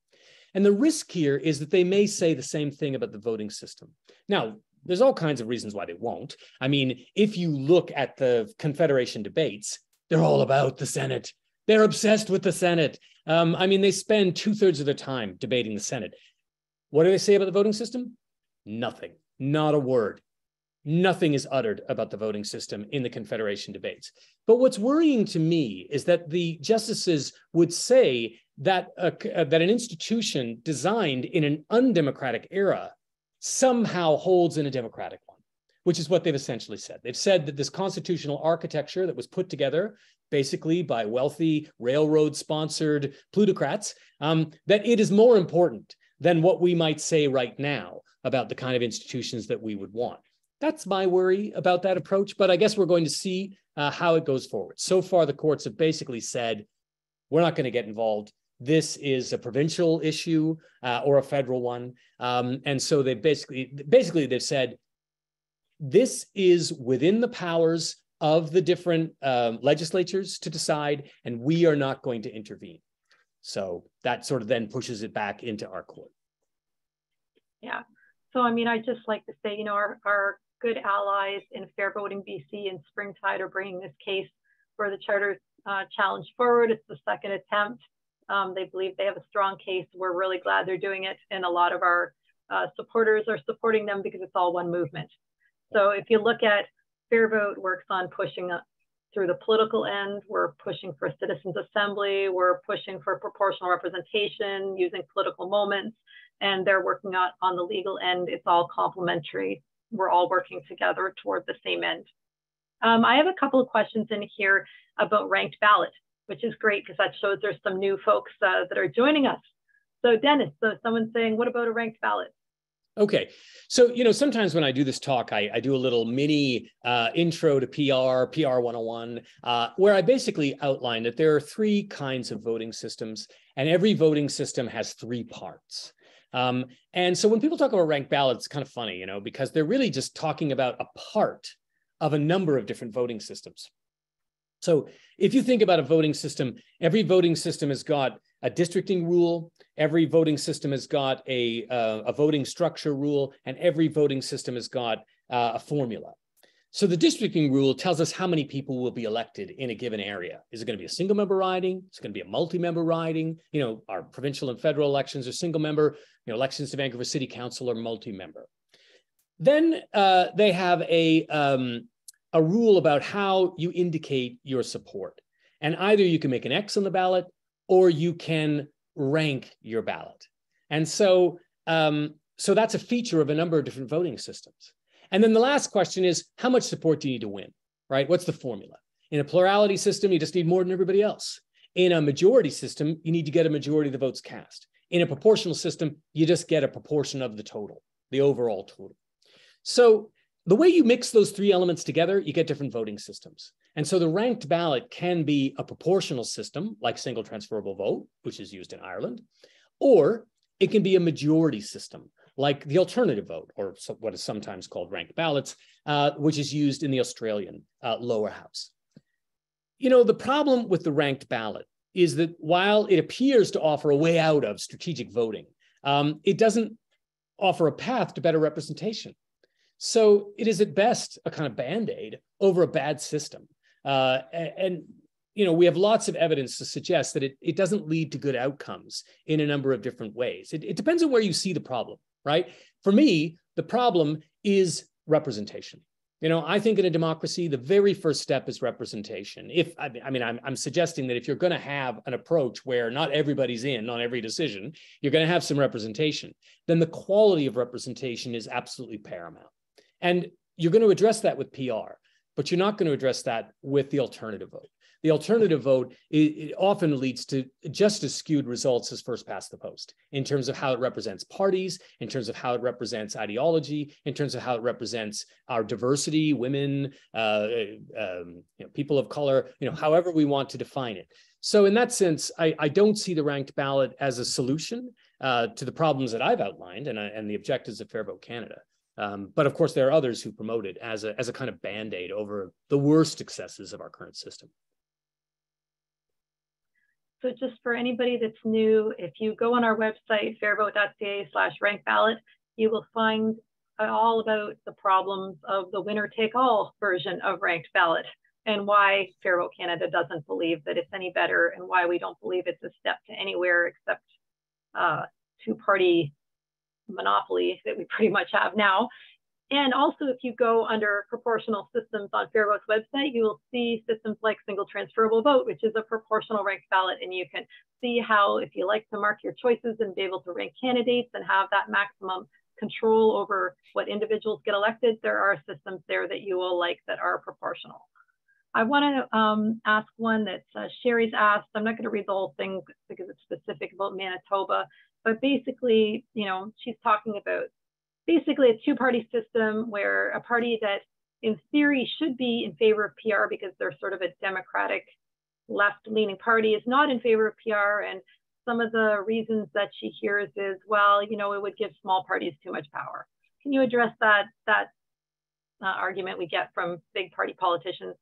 And the risk here is that they may say the same thing about the voting system. Now, there's all kinds of reasons why they won't. I mean, if you look at the Confederation debates, they're all about the Senate. They're obsessed with the Senate. Um, I mean, they spend two thirds of their time debating the Senate. What do they say about the voting system? Nothing, not a word. Nothing is uttered about the voting system in the Confederation debates. But what's worrying to me is that the justices would say that, uh, that an institution designed in an undemocratic era somehow holds in a democratic one, which is what they've essentially said. They've said that this constitutional architecture that was put together basically by wealthy railroad sponsored plutocrats, um, that it is more important than what we might say right now about the kind of institutions that we would want. That's my worry about that approach, but I guess we're going to see uh, how it goes forward. So far, the courts have basically said, we're not going to get involved. This is a provincial issue uh, or a federal one. Um, and so they basically, basically they've said, this is within the powers of the different um, legislatures to decide, and we are not going to intervene. So that sort of then pushes it back into our court. Yeah. So, I mean, I just like to say, you know, our, our good allies in Fair Voting BC and Springtide are bringing this case for the Charter uh, Challenge forward. It's the second attempt. Um, they believe they have a strong case. We're really glad they're doing it. And a lot of our uh, supporters are supporting them because it's all one movement. So if you look at Fair Vote works on pushing through the political end. We're pushing for a citizens assembly. We're pushing for proportional representation using political moments. And they're working on, on the legal end. It's all complementary. We're all working together toward the same end. Um, I have a couple of questions in here about ranked ballot, which is great because that shows there's some new folks uh, that are joining us. So Dennis, so someone's saying, what about a ranked ballot? Okay. So, you know, sometimes when I do this talk, I, I do a little mini uh, intro to PR, PR 101, uh, where I basically outline that there are three kinds of voting systems, and every voting system has three parts. Um, and so when people talk about ranked ballots, it's kind of funny, you know, because they're really just talking about a part of a number of different voting systems. So if you think about a voting system, every voting system has got a districting rule, every voting system has got a, uh, a voting structure rule, and every voting system has got uh, a formula. So the districting rule tells us how many people will be elected in a given area. Is it going to be a single member riding? Is it going to be a multi-member riding? You know, our provincial and federal elections are single member. You know, elections to Vancouver City Council are multi-member. Then uh, they have a um, a rule about how you indicate your support, and either you can make an X on the ballot or you can rank your ballot. And so, um, so that's a feature of a number of different voting systems. And then the last question is, how much support do you need to win, right? What's the formula? In a plurality system, you just need more than everybody else. In a majority system, you need to get a majority of the votes cast. In a proportional system, you just get a proportion of the total, the overall total. So the way you mix those three elements together, you get different voting systems. And so the ranked ballot can be a proportional system like single transferable vote, which is used in Ireland, or it can be a majority system like the alternative vote, or what is sometimes called ranked ballots, uh, which is used in the Australian uh, lower house. You know, the problem with the ranked ballot is that while it appears to offer a way out of strategic voting, um, it doesn't offer a path to better representation. So it is at best a kind of band aid over a bad system. Uh, and you know, we have lots of evidence to suggest that it, it doesn't lead to good outcomes in a number of different ways. It, it depends on where you see the problem, right? For me, the problem is representation. You know, I think in a democracy, the very first step is representation. If I mean, I'm, I'm suggesting that if you're going to have an approach where not everybody's in on every decision, you're going to have some representation, then the quality of representation is absolutely paramount. And you're going to address that with PR but you're not going to address that with the alternative vote. the alternative vote it, it often leads to just as skewed results as first past the post in terms of how it represents parties, in terms of how it represents ideology, in terms of how it represents our diversity, women, uh, um, you know, people of color, you know, however we want to define it. So in that sense, I, I don't see the ranked ballot as a solution uh, to the problems that I've outlined and, uh, and the objectives of Fair Vote Canada. Um, but of course, there are others who promote it as a, as a kind of band-aid over the worst excesses of our current system. So just for anybody that's new, if you go on our website, fairvote.ca slash rank ballot, you will find all about the problems of the winner take all version of ranked ballot and why Fairvote Canada doesn't believe that it's any better and why we don't believe it's a step to anywhere except uh, two party monopoly that we pretty much have now. And also, if you go under proportional systems on Fair Vote's website, you will see systems like single transferable vote, which is a proportional ranked ballot. And you can see how, if you like to mark your choices and be able to rank candidates and have that maximum control over what individuals get elected, there are systems there that you will like that are proportional. I want to um, ask one that uh, Sherry's asked. I'm not going to read the whole thing because it's specific about Manitoba, but basically, you know, she's talking about basically a two-party system where a party that in theory should be in favor of PR because they're sort of a democratic left-leaning party is not in favor of PR. And some of the reasons that she hears is, well, you know, it would give small parties too much power. Can you address that that uh, argument we get from big party politicians?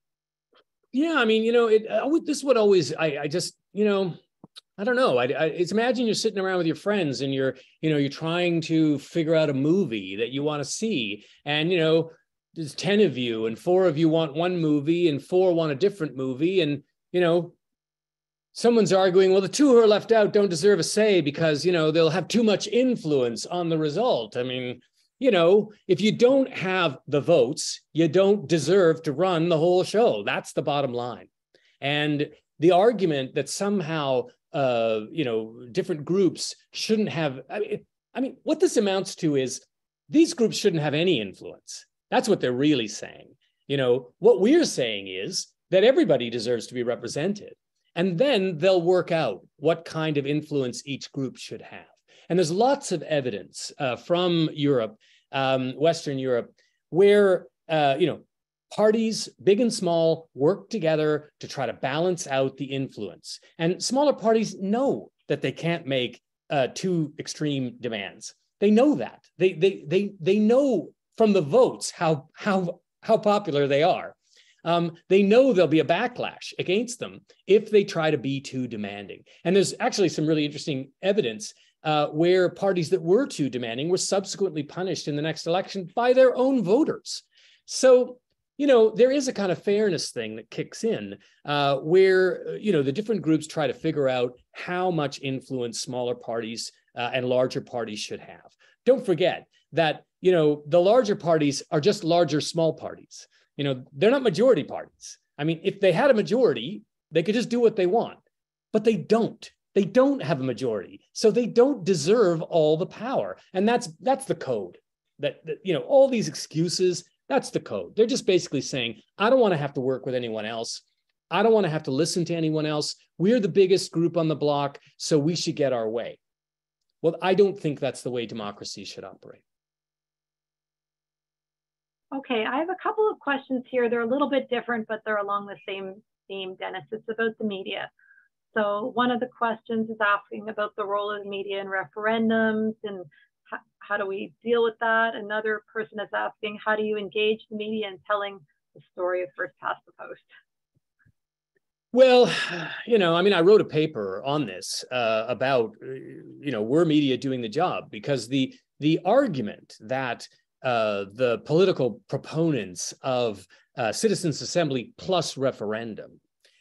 Yeah, I mean, you know, it. Uh, this would always. I, I just, you know, I don't know. I, I, it's imagine you're sitting around with your friends and you're, you know, you're trying to figure out a movie that you want to see, and you know, there's ten of you, and four of you want one movie, and four want a different movie, and you know, someone's arguing, well, the two who are left out don't deserve a say because you know they'll have too much influence on the result. I mean, you know, if you don't have the votes, you don't deserve to run the whole show. That's the bottom line. And the argument that somehow, uh, you know, different groups shouldn't have, I mean, I mean, what this amounts to is these groups shouldn't have any influence. That's what they're really saying. You know, what we're saying is that everybody deserves to be represented. And then they'll work out what kind of influence each group should have. And there's lots of evidence uh, from Europe, um, Western Europe, where uh, you know parties, big and small, work together to try to balance out the influence. And smaller parties know that they can't make uh, two extreme demands. They know that. They they they they know from the votes how how how popular they are. Um, they know there'll be a backlash against them if they try to be too demanding. And there's actually some really interesting evidence uh, where parties that were too demanding were subsequently punished in the next election by their own voters. So, you know, there is a kind of fairness thing that kicks in uh, where, you know, the different groups try to figure out how much influence smaller parties uh, and larger parties should have. Don't forget that, you know, the larger parties are just larger small parties. You know, they're not majority parties. I mean, if they had a majority, they could just do what they want, but they don't they don't have a majority so they don't deserve all the power and that's that's the code that, that, you know all these excuses that's the code. They're just basically saying i don't want to have to work with anyone else. I don't want to have to listen to anyone else. We're the biggest group on the block so we should get our way. Well i don't think that's the way democracy should operate. Okay i have a couple of questions here. They're a little bit different but they're along the same theme dennis. It's about the media. So one of the questions is asking about the role of the media in referendums and how, do we deal with that? Another person is asking, how do you engage the media in telling the story of First Past the Post? Well, you know, I mean, I wrote a paper on this uh, about, you know, were media doing the job? Because the the argument that uh, the political proponents of uh, citizens' assembly plus referendum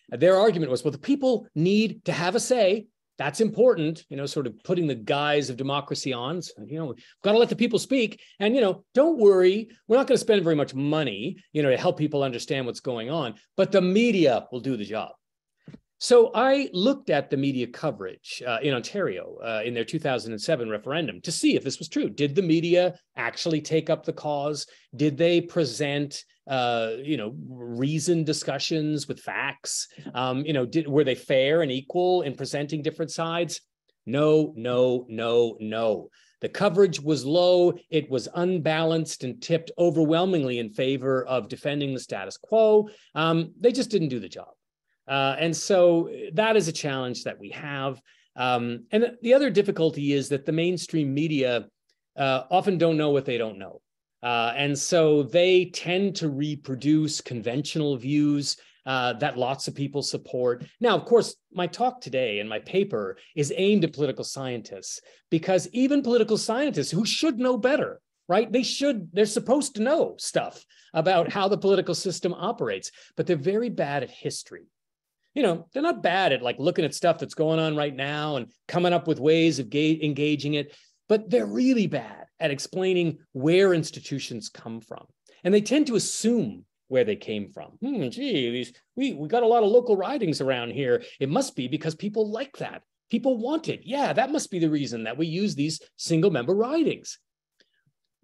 their argument was, well, the people need to have a say. That's important, you know, sort of putting the guise of democracy on. So, you know, got to let the people speak. And, you know, don't worry, we're not going to spend very much money, you know, to help people understand what's going on, but the media will do the job. So I looked at the media coverage uh, in Ontario uh, in their 2007 referendum to see if this was true. Did the media actually take up the cause? Did they present, uh, you know, reasoned discussions with facts? Um, you know, did, were they fair and equal in presenting different sides? No, no, no, no. The coverage was low, it was unbalanced and tipped overwhelmingly in favor of defending the status quo. Um, they just didn't do the job. Uh, and so that is a challenge that we have. Um, and the other difficulty is that the mainstream media uh, often don't know what they don't know. Uh, and so they tend to reproduce conventional views uh, that lots of people support. Now, of course, my talk today and my paper is aimed at political scientists because even political scientists who should know better, right? They should, they're supposed to know stuff about how the political system operates, but they're very bad at history you know, they're not bad at like looking at stuff that's going on right now and coming up with ways of ga- engaging it, but they're really bad at explaining where institutions come from. And they tend to assume where they came from. Hmm, gee, we, we got a lot of local ridings around here. It must be because people like that. People want it. Yeah, that must be the reason that we use these single member ridings.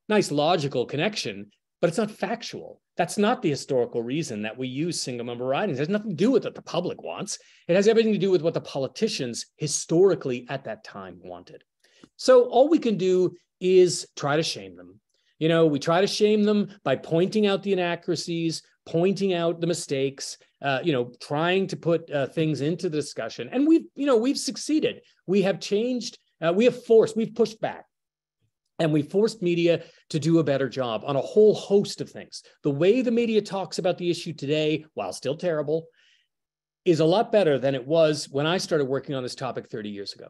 Nice logical connection, but it's not factual. That's not the historical reason that we use single member ridings. It has nothing to do with what the public wants. It has everything to do with what the politicians historically at that time wanted. So all we can do is try to shame them. You know, we try to shame them by pointing out the inaccuracies, pointing out the mistakes, uh, you know, trying to put uh, things into the discussion. And we've, you know, we've succeeded. We have changed, uh, we have forced, we've pushed back. And we forced media to do a better job on a whole host of things. The way the media talks about the issue today, while still terrible, is a lot better than it was when I started working on this topic 30 years ago,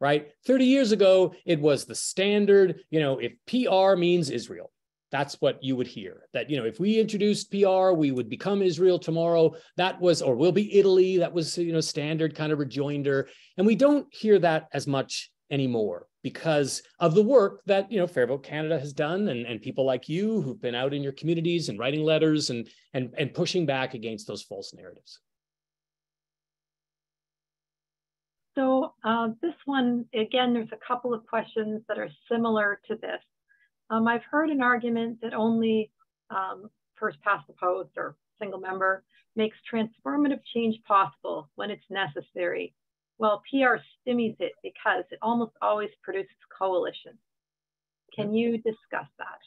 right? 30 years ago, it was the standard, you know, if PR means Israel, that's what you would hear. That, you know, if we introduced PR, we would become Israel tomorrow. That was, or we'll be Italy. That was, you know, standard kind of rejoinder. And we don't hear that as much anymore because of the work that you know Fair Canada has done and, and people like you who've been out in your communities and writing letters and and and pushing back against those false narratives. So uh, this one, again, there's a couple of questions that are similar to this. Um, I've heard an argument that only um, first past the post or single member makes transformative change possible when it's necessary well, PR stymies it because it almost always produces coalition. Can you discuss that?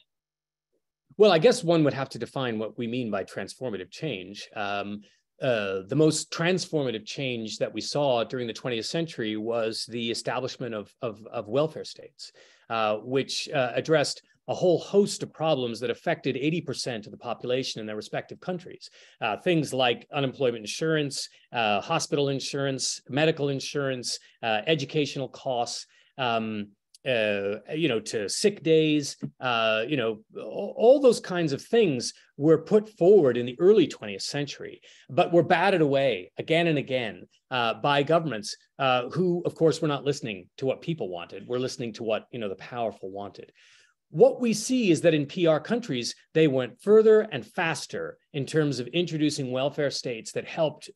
Well, I guess one would have to define what we mean by transformative change. Um, uh, the most transformative change that we saw during the 20th century was the establishment of, of, of welfare states, uh, which uh, addressed a whole host of problems that affected 80% of the population in their respective countries. Uh, things like unemployment insurance, uh, hospital insurance, medical insurance, uh, educational costs. Um, uh, you know, to sick days, uh, you know, all, all, those kinds of things were put forward in the early 20th century, but were batted away again and again uh, by governments uh, who, of course, were not listening to what people wanted. We're listening to what, you know, the powerful wanted what we see is that in PR countries, they went further and faster in terms of introducing welfare states that helped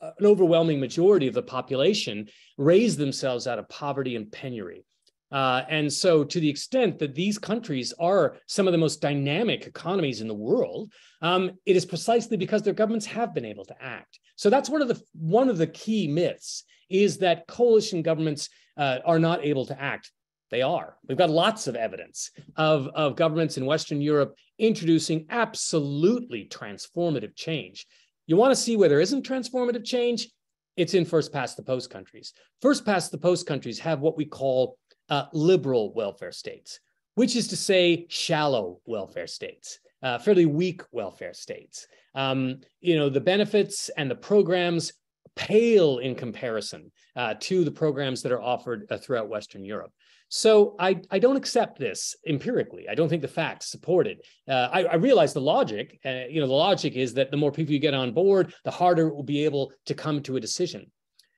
uh, an overwhelming majority of the population raise themselves out of poverty and penury. Uh, and so, to the extent that these countries are some of the most dynamic economies in the world, um, it is precisely because their governments have been able to act. So that's one of the one of the key myths is that coalition governments uh, are not able to act. They are. We've got lots of evidence of, of governments in Western Europe introducing absolutely transformative change. You want to see where there isn't transformative change? It's in first past the post countries. First past the post countries have what we call uh, liberal welfare states, which is to say shallow welfare states, uh, fairly weak welfare states. Um, you know, the benefits and the programs pale in comparison uh, to the programs that are offered uh, throughout Western Europe. So I, I don't accept this empirically. I don't think the facts support it. Uh, I, I, realize the logic. Uh, you know, the logic is that the more people you get on board, the harder it will be able to come to a decision.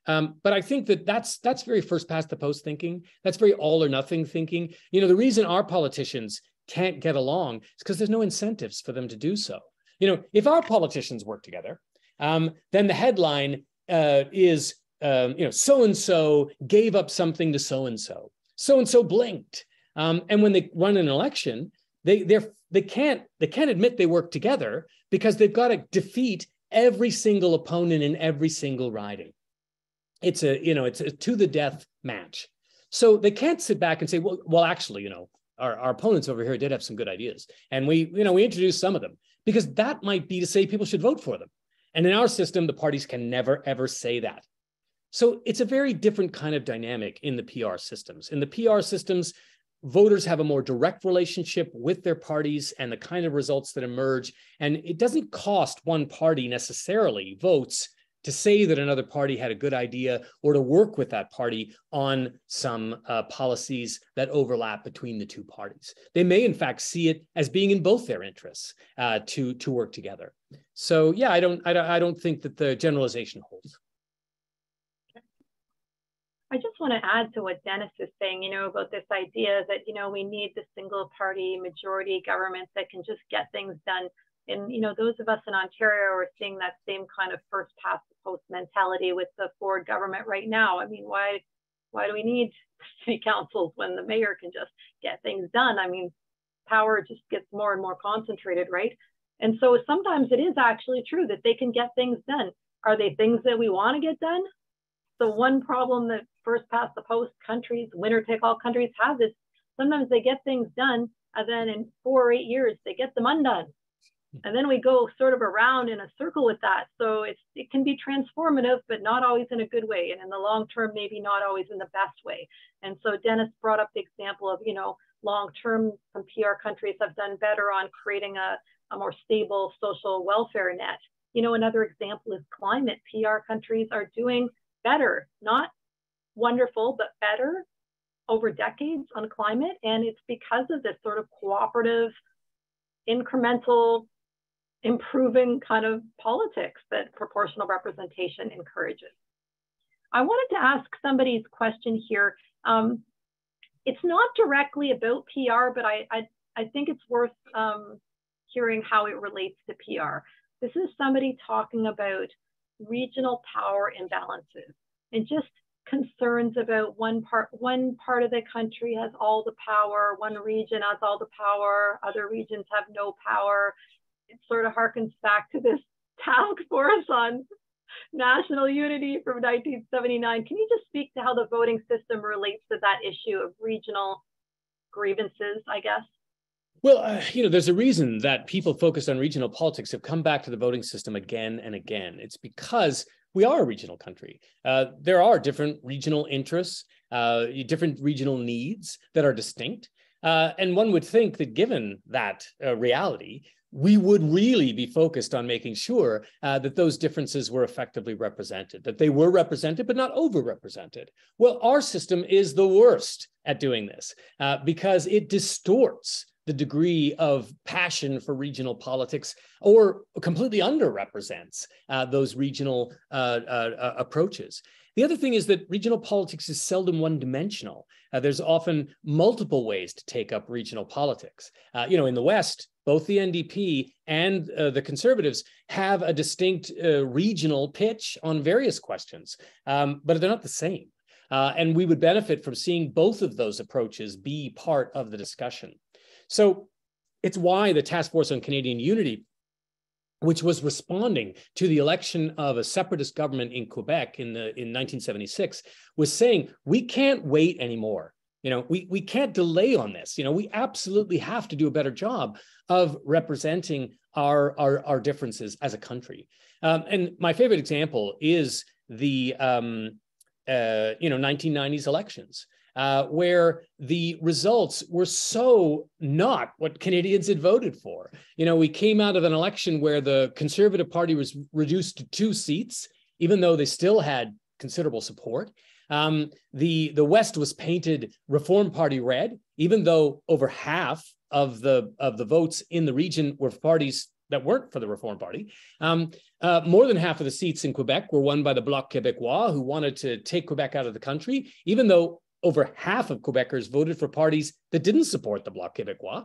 Um, but I think that that's that's very first past the post thinking. That's very all or nothing thinking. You know, the reason our politicians can't get along is because there's no incentives for them to do so. You know, if our politicians work together, um, then the headline uh, is um, you know so and so gave up something to so and so. So and so blinked, um, and when they run an election, they they're they can't they can't admit they work together because they've got to defeat every single opponent in every single riding. It's a you know it's a to the death match. So they can't sit back and say, well, well, actually, you know, our, our opponents over here did have some good ideas, and we you know we introduced some of them because that might be to say people should vote for them. And in our system, the parties can never ever say that. So it's a very different kind of dynamic in the PR systems. In the PR systems, voters have a more direct relationship with their parties and the kind of results that emerge. And it doesn't cost one party necessarily votes to say that another party had a good idea or to work with that party on some uh, policies that overlap between the two parties. They may, in fact, see it as being in both their interests uh, to, to work together. So, yeah, I don't, I don't, I don't think that the generalization holds. I just want to add to what Dennis is saying, you know, about this idea that, you know, we need the single party majority government that can just get things done. And, you know, those of us in Ontario are seeing that same kind of first past the post mentality with the Ford government right now. I mean, why, why do we need city councils when the mayor can just get things done? I mean, power just gets more and more concentrated, right? And so sometimes it is actually true that they can get things done. Are they things that we want to get done? The one problem that first past the post countries, winner take all countries have is sometimes they get things done and then in four or eight years they get them undone. And then we go sort of around in a circle with that. So it's it can be transformative, but not always in a good way. And in the long term, maybe not always in the best way. And so Dennis brought up the example of, you know, long term, some PR countries have done better on creating a, a more stable social welfare net. You know, another example is climate. PR countries are doing better, not wonderful, but better over decades on climate. And it's because of this sort of cooperative, incremental, improving kind of politics that proportional representation encourages. I wanted to ask somebody's question here. Um, it's not directly about PR, but I, I, I think it's worth um, hearing how it relates to PR. This is somebody talking about regional power imbalances. And just concerns about one part one part of the country has all the power one region has all the power other regions have no power. It sort of harkens back to this task force on national unity from 1979 can you just speak to how the voting system relates to that issue of regional grievances i guess well, uh, you know, there's a reason that people focused on regional politics have come back to the voting system again and again. It's because we are a regional country. Uh, there are different regional interests, uh, different regional needs that are distinct. Uh, and one would think that given that uh, reality, we would really be focused on making sure uh, that those differences were effectively represented, that they were represented, but not overrepresented. Well, our system is the worst at doing this uh, because it distorts the degree of passion for regional politics or completely underrepresents uh, those regional uh, uh, uh, approaches. The other thing is that regional politics is seldom one dimensional. Uh, there's often multiple ways to take up regional politics. Uh, you know, in the West, both the NDP and the Conservatives have a distinct regional pitch on various questions, um, but they're not the same. and we would benefit from seeing both of those approaches be part of the discussion. So it's why the Task Force on Canadian Unity, which was responding to the election of a separatist government in Quebec in, the, in 1976, was saying, we can't wait anymore. You know, we, we can't delay on this. You know, we absolutely have to do a better job of representing our, our, our differences as a country. Um, and my favorite example is the um, uh, you know 1990s elections uh, where the results were so not what Canadians had voted for. You know, we came out of an election where the Conservative Party was reduced to two seats, even though they still had considerable support. Um, the the West was painted Reform Party red, even though over half of the of the votes in the region were parties that weren't for the Reform Party. Um, uh, more than half of the seats in Quebec were won by the Bloc Québécois, who wanted to take Quebec out of the country, even though over half of Quebecers voted for parties that didn't support the Bloc Québécois.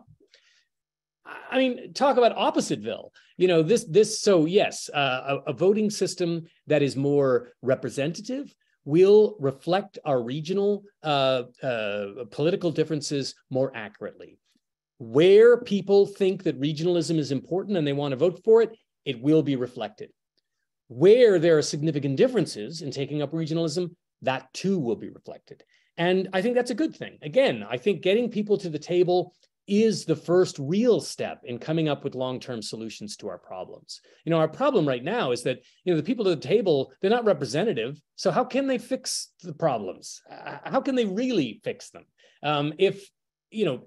I mean, talk about oppositeville. You know, this this so yes, uh, a, a voting system that is more representative will reflect our regional uh, uh, political differences more accurately. Where people think that regionalism is important and they want to vote for it, it will be reflected. Where there are significant differences in taking up regionalism, that too will be reflected. And I think that's a good thing. Again, I think getting people to the table is the first real step in coming up with long-term solutions to our problems. You know, our problem right now is that, you know, the people at the table, they're not representative. So how can they fix the problems? How can they really fix them? Um, if, you know,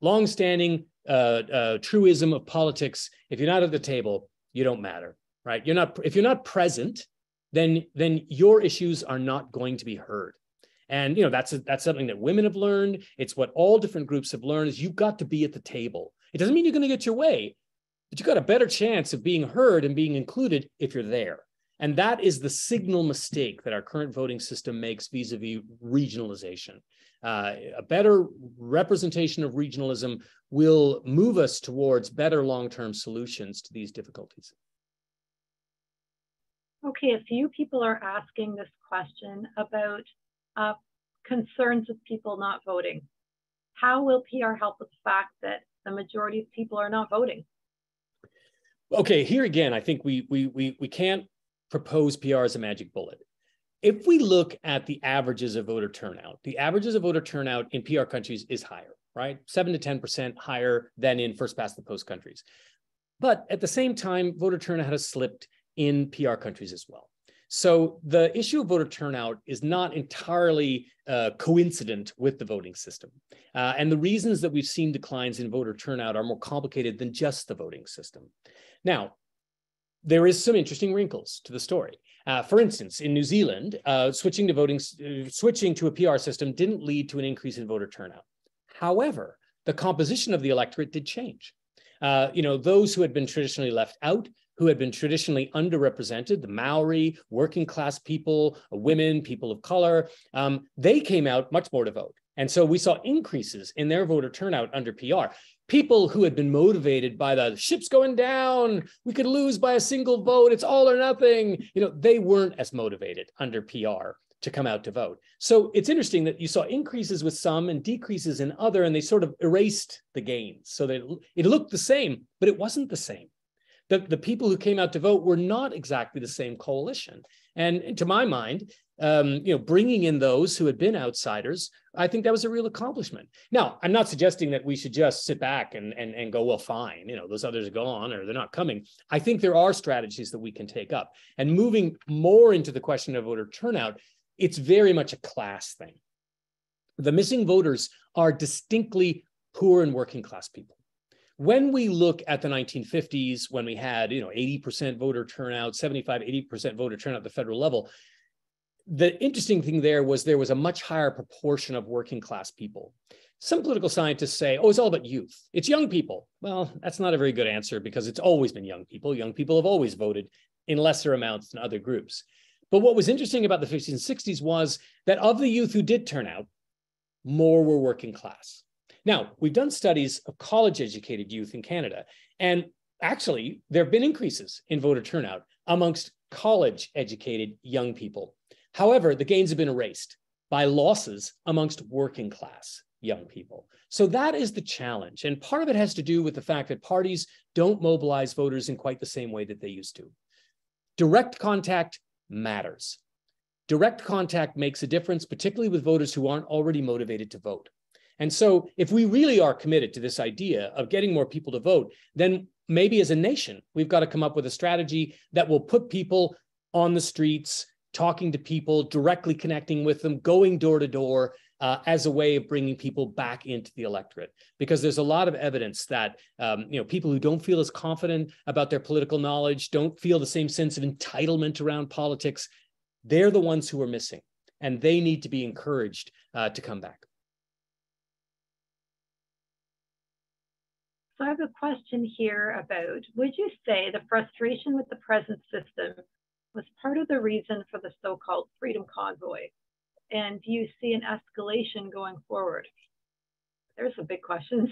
long-standing uh, uh, truism of politics, if you're not at the table, you don't matter, right? You're not, if you're not present, then, then your issues are not going to be heard. And you know that's a, that's something that women have learned. It's what all different groups have learned is you've got to be at the table. It doesn't mean you're going to get your way, but you have got a better chance of being heard and being included if you're there. And that is the signal mistake that our current voting system makes vis-a-vis regionalization. Uh, a better representation of regionalism will move us towards better long-term solutions to these difficulties. Okay, a few people are asking this question about uh, concerns with people not voting. How will PR help with the fact that the majority of people are not voting? Okay, here again, I think we we we we can't propose PR as a magic bullet. If we look at the averages of voter turnout, the averages of voter turnout in PR countries is higher, right? Seven to 10% higher than in first past the post countries. But at the same time, voter turnout has slipped in PR countries as well. So the issue of voter turnout is not entirely uh, coincident with the voting system. Uh, and the reasons that we've seen declines in voter turnout are more complicated than just the voting system. Now, there is some interesting wrinkles to the story. Uh, for instance, in New Zealand, uh, switching to voting, uh, switching to a PR system didn't lead to an increase in voter turnout. However, the composition of the electorate did change. Uh, you know, those who had been traditionally left out who had been traditionally underrepresented, the Maori, working class people, women, people of color, um, they came out much more to vote. And so we saw increases in their voter turnout under PR. People who had been motivated by the ship's going down, we could lose by a single vote, it's all or nothing. You know, they weren't as motivated under PR to come out to vote. So it's interesting that you saw increases with some and decreases in other, and they sort of erased the gains. So that it looked the same, but it wasn't the same the, the people who came out to vote were not exactly the same coalition. And to my mind, um, you know, bringing in those who had been outsiders, I think that was a real accomplishment. Now, I'm not suggesting that we should just sit back and, and, and go, well, fine, you know, those others are gone or they're not coming. I think there are strategies that we can take up. And moving more into the question of voter turnout, it's very much a class thing. The missing voters are distinctly poor and working class people when we look at the 1950s, when we had, you know, 80% voter turnout, 75, 80% voter turnout at the federal level, the interesting thing there was there was a much higher proportion of working class people. Some political scientists say, oh, it's all about youth. It's young people. Well, that's not a very good answer because it's always been young people. Young people have always voted in lesser amounts than other groups. But what was interesting about the 50s and 60s was that of the youth who did turn out, more were working class. Now, we've done studies of college educated youth in Canada, and actually, there have been increases in voter turnout amongst college educated young people. However, the gains have been erased by losses amongst working class young people. So that is the challenge. And part of it has to do with the fact that parties don't mobilize voters in quite the same way that they used to. Direct contact matters. Direct contact makes a difference, particularly with voters who aren't already motivated to vote. And so, if we really are committed to this idea of getting more people to vote, then maybe as a nation, we've got to come up with a strategy that will put people on the streets, talking to people, directly connecting with them, going door to door. Uh, as a way of bringing people back into the electorate, because there's a lot of evidence that um, you know people who don't feel as confident about their political knowledge, don't feel the same sense of entitlement around politics, they're the ones who are missing, and they need to be encouraged uh, to come back. So I have a question here about, would you say the frustration with the present system was part of the reason for the so-called Freedom Convoy? And do you see an escalation going forward? there's some big questions.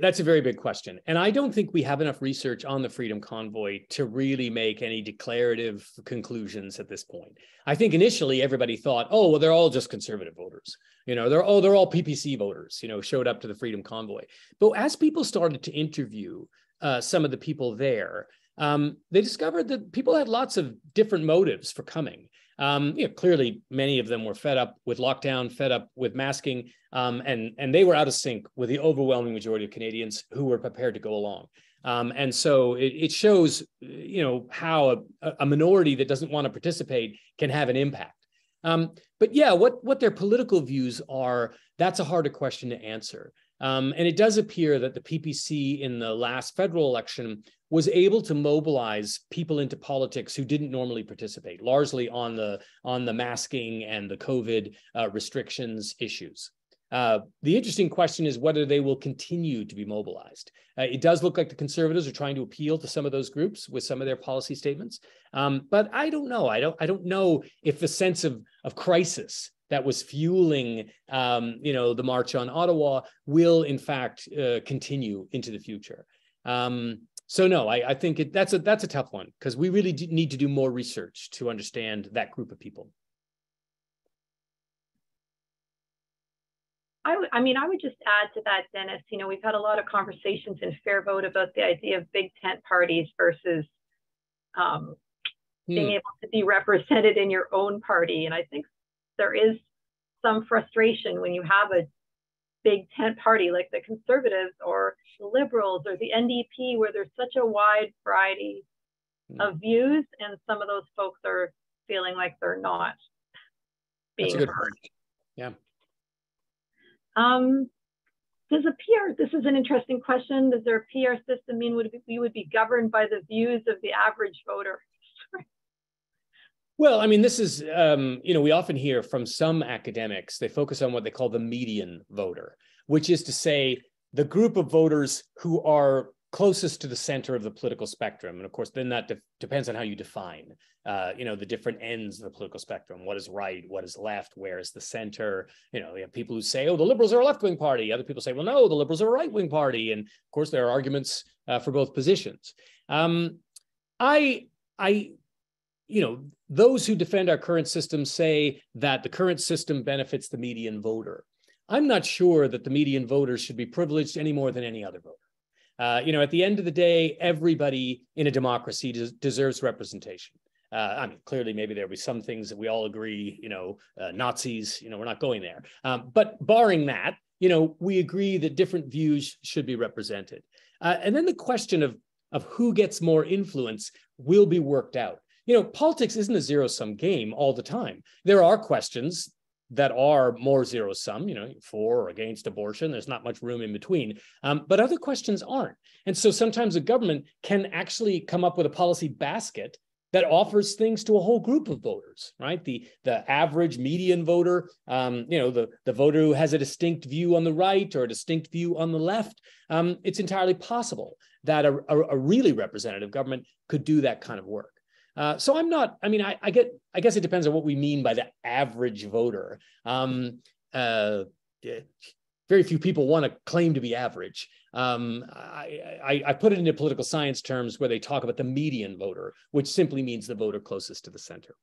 that's a very big question. And I don't think we have enough research on the Freedom Convoy to really make any declarative conclusions at this point. I think initially everybody thought, oh, well, they're all just conservative voters. You know, they're oh, they're all PPC voters, you know, showed up to the Freedom Convoy. But as people started to interview uh, some of the people there, um, they discovered that people had lots of different motives for coming. Um, you know, clearly, many of them were fed up with lockdown, fed up with masking, um, and and they were out of sync with the overwhelming majority of Canadians who were prepared to go along. Um, and so it, it, shows, you know, how a, a, minority that doesn't want to participate can have an impact. Um, but yeah, what what their political views are, that's a harder question to answer. Um, and it does appear that the PPC in the last federal election was able to mobilize people into politics who didn't normally participate, largely on the on the masking and the COVID uh, restrictions issues. Uh, the interesting question is whether they will continue to be mobilized. Uh, it does look like the conservatives are trying to appeal to some of those groups with some of their policy statements, um, but I don't know. I don't. I don't know if the sense of of crisis that was fueling, um, you know, the march on Ottawa will in fact uh, continue into the future. Um, so no, I, I think it, that's a that's a tough one because we really need to do more research to understand that group of people. I, I mean, I would just add to that, Dennis. You know, we've had a lot of conversations in Fair Vote about the idea of big tent parties versus um, hmm. being able to be represented in your own party. And I think there is some frustration when you have a big tent party like the conservatives or the liberals or the NDP, where there's such a wide variety mm. of views, and some of those folks are feeling like they're not being heard. Point. Yeah. Um, does a PR, this is an interesting question. Does there a PR system mean would we would be governed by the views of the average voter? Well, I mean, this is, um, you know, we often hear from some academics, they focus on what they call the median voter, which is to say the group of voters who are closest to the center of the political spectrum. And of course, then that de- depends on how you define, uh, you know, the different ends of the political spectrum. What is right? What is left? Where is the center? You know, you have people who say, oh, the liberals are a left wing party. Other people say, well, no, the liberals are a right wing party. And of course, there are arguments uh, for both positions. Um, I, I, you know, those who defend our current system say that the current system benefits the median voter. I'm not sure that the median voter should be privileged any more than any other voter. Uh, you know, at the end of the day, everybody in a democracy des- deserves representation. Uh, I mean, clearly, maybe there'll be some things that we all agree, you know, uh, Nazis, you know, we're not going there. Um, but barring that, you know, we agree that different views should be represented. Uh, and then the question of, of who gets more influence will be worked out you know, politics isn't a zero sum game all the time. There are questions that are more zero sum, you know, for or against abortion. There's not much room in between. Um, but other questions aren't. And so sometimes a government can actually come up with a policy basket that offers things to a whole group of voters, right? The the average median voter, um, you know, the, the voter who has a distinct view on the right or a distinct view on the left. Um, it's entirely possible that a, a, a really representative government could do that kind of work. Uh, so I'm not. I mean, I, I, get. I guess it depends on what we mean by the average voter. Um, uh, very few people want to claim to be average. Um, I, I, I, put it into political science terms where they talk about the median voter, which simply means the voter closest to the center.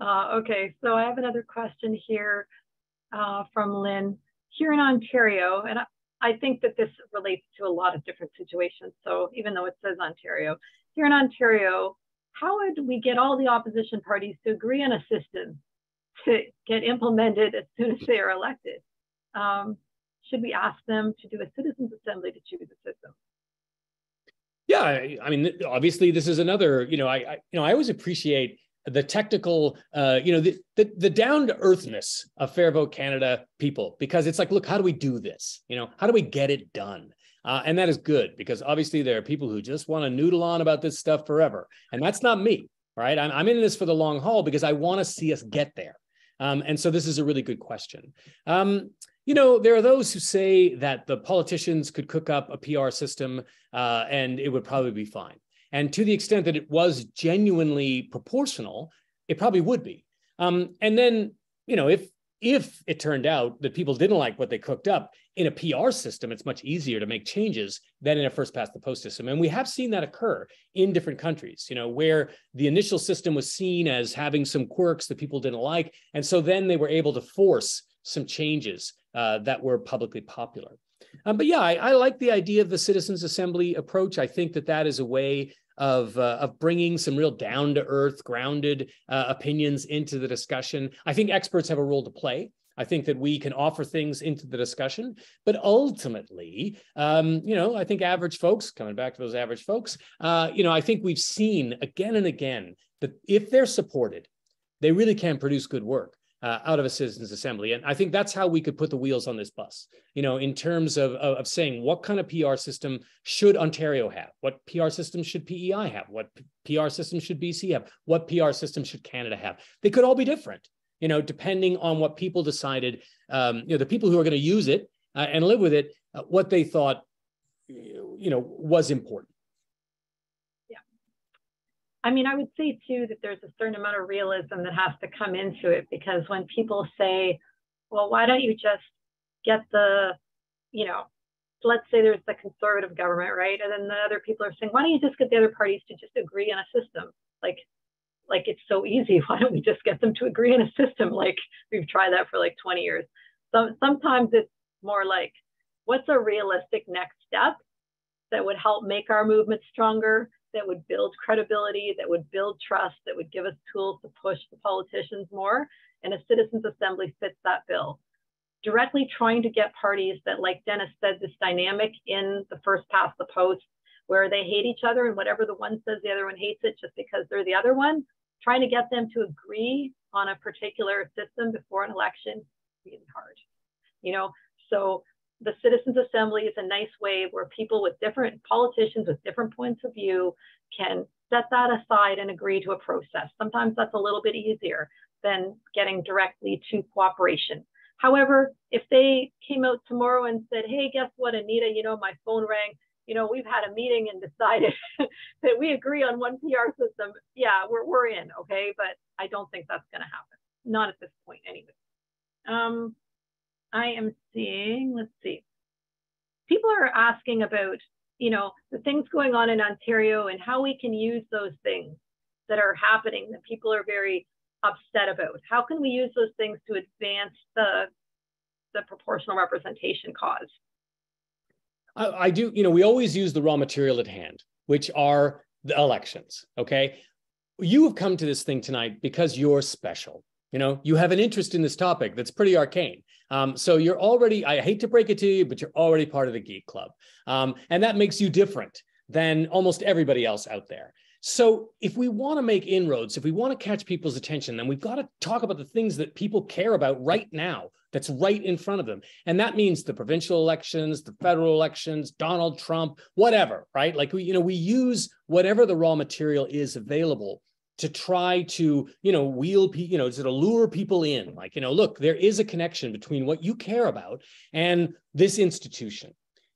Uh, okay, so I have another question here uh, from Lynn. Here in Ontario, and I, I think that this relates to a lot of different situations. So even though it says Ontario, here in Ontario, how would we get all the opposition parties to agree on a system to get implemented as soon as they are elected? Um, should we ask them to do a citizens assembly to choose a system? Yeah, I, mean, obviously, this is another. You know, I, I you know I always appreciate the technical, uh, you know, the the, the down to earthness of Fair Vote Canada people because it's like, look, how do we do this? You know, how do we get it done? Uh, and that is good because obviously there are people who just want to noodle on about this stuff forever. And that's not me, right? I'm, I'm in this for the long haul because I want to see us get there. Um, and so this is a really good question. Um, you know, there are those who say that the politicians could cook up a PR system uh, and it would probably be fine. And to the extent that it was genuinely proportional, it probably would be. Um, and then, you know, if if it turned out that people didn't like what they cooked up in a PR system, it's much easier to make changes than in a first past the post system. And we have seen that occur in different countries, you know, where the initial system was seen as having some quirks that people didn't like. And so then they were able to force some changes uh, that were publicly popular. Um, but yeah, I, I, like the idea of the citizens assembly approach. I think that that is a way of uh, of bringing some real down to earth, grounded uh, opinions into the discussion. I think experts have a role to play. I think that we can offer things into the discussion, but ultimately, um, you know, I think average folks, coming back to those average folks, uh, you know, I think we've seen again and again that if they're supported, they really can produce good work uh, out of a citizens assembly. And I think that's how we could put the wheels on this bus, you know, in terms of, of, of, saying what kind of PR system should Ontario have? What PR system should PEI have? What PR system should BC have? What PR system should Canada have? They could all be different, you know, depending on what people decided, um, you know, the people who are going to use it uh, and live with it, uh, what they thought, you know, was important. I mean, I would say too that there's a certain amount of realism that has to come into it because when people say, well, why don't you just get the, you know, let's say there's the conservative government, right? And then the other people are saying, why don't you just get the other parties to just agree on a system? Like, like it's so easy. Why don't we just get them to agree on a system? Like we've tried that for like 20 years. So sometimes it's more like, what's a realistic next step that would help make our movement stronger that would build credibility, that would build trust, that would give us tools to push the politicians more. And a citizens assembly fits that bill. Directly trying to get parties that, like Dennis said, this dynamic in the first past the post, where they hate each other and whatever the one says, the other one hates it just because they're the other one, trying to get them to agree on a particular system before an election, really hard. You know, so the Citizens Assembly is a nice way where people with different politicians with different points of view can set that aside and agree to a process. Sometimes that's a little bit easier than getting directly to cooperation. However, if they came out tomorrow and said, hey, guess what, Anita, you know, my phone rang, you know, we've had a meeting and decided that we agree on one PR system, yeah, we're, we're in, okay? But I don't think that's gonna happen, not at this point anyway. Um, I am seeing, let's see, people are asking about, you know, the things going on in Ontario and how we can use those things that are happening that people are very upset about. How can we use those things to advance the, the proportional representation cause? I, I do, you know, we always use the raw material at hand, which are the elections. Okay. You have come to this thing tonight because you're special. You know, you have an interest in this topic that's pretty arcane. Um, so you're already, I hate to break it to you, but you're already part of the geek club. Um, and that makes you different than almost everybody else out there. So if we want to make inroads, if we want to catch people's attention, then we've got to talk about the things that people care about right now, that's right in front of them. And that means the provincial elections, the federal elections, Donald Trump, whatever, right? Like we, you know, we use whatever the raw material is available to try to you know wheel you know to lure people in. Like you know look there is a connection between what you care about and this institution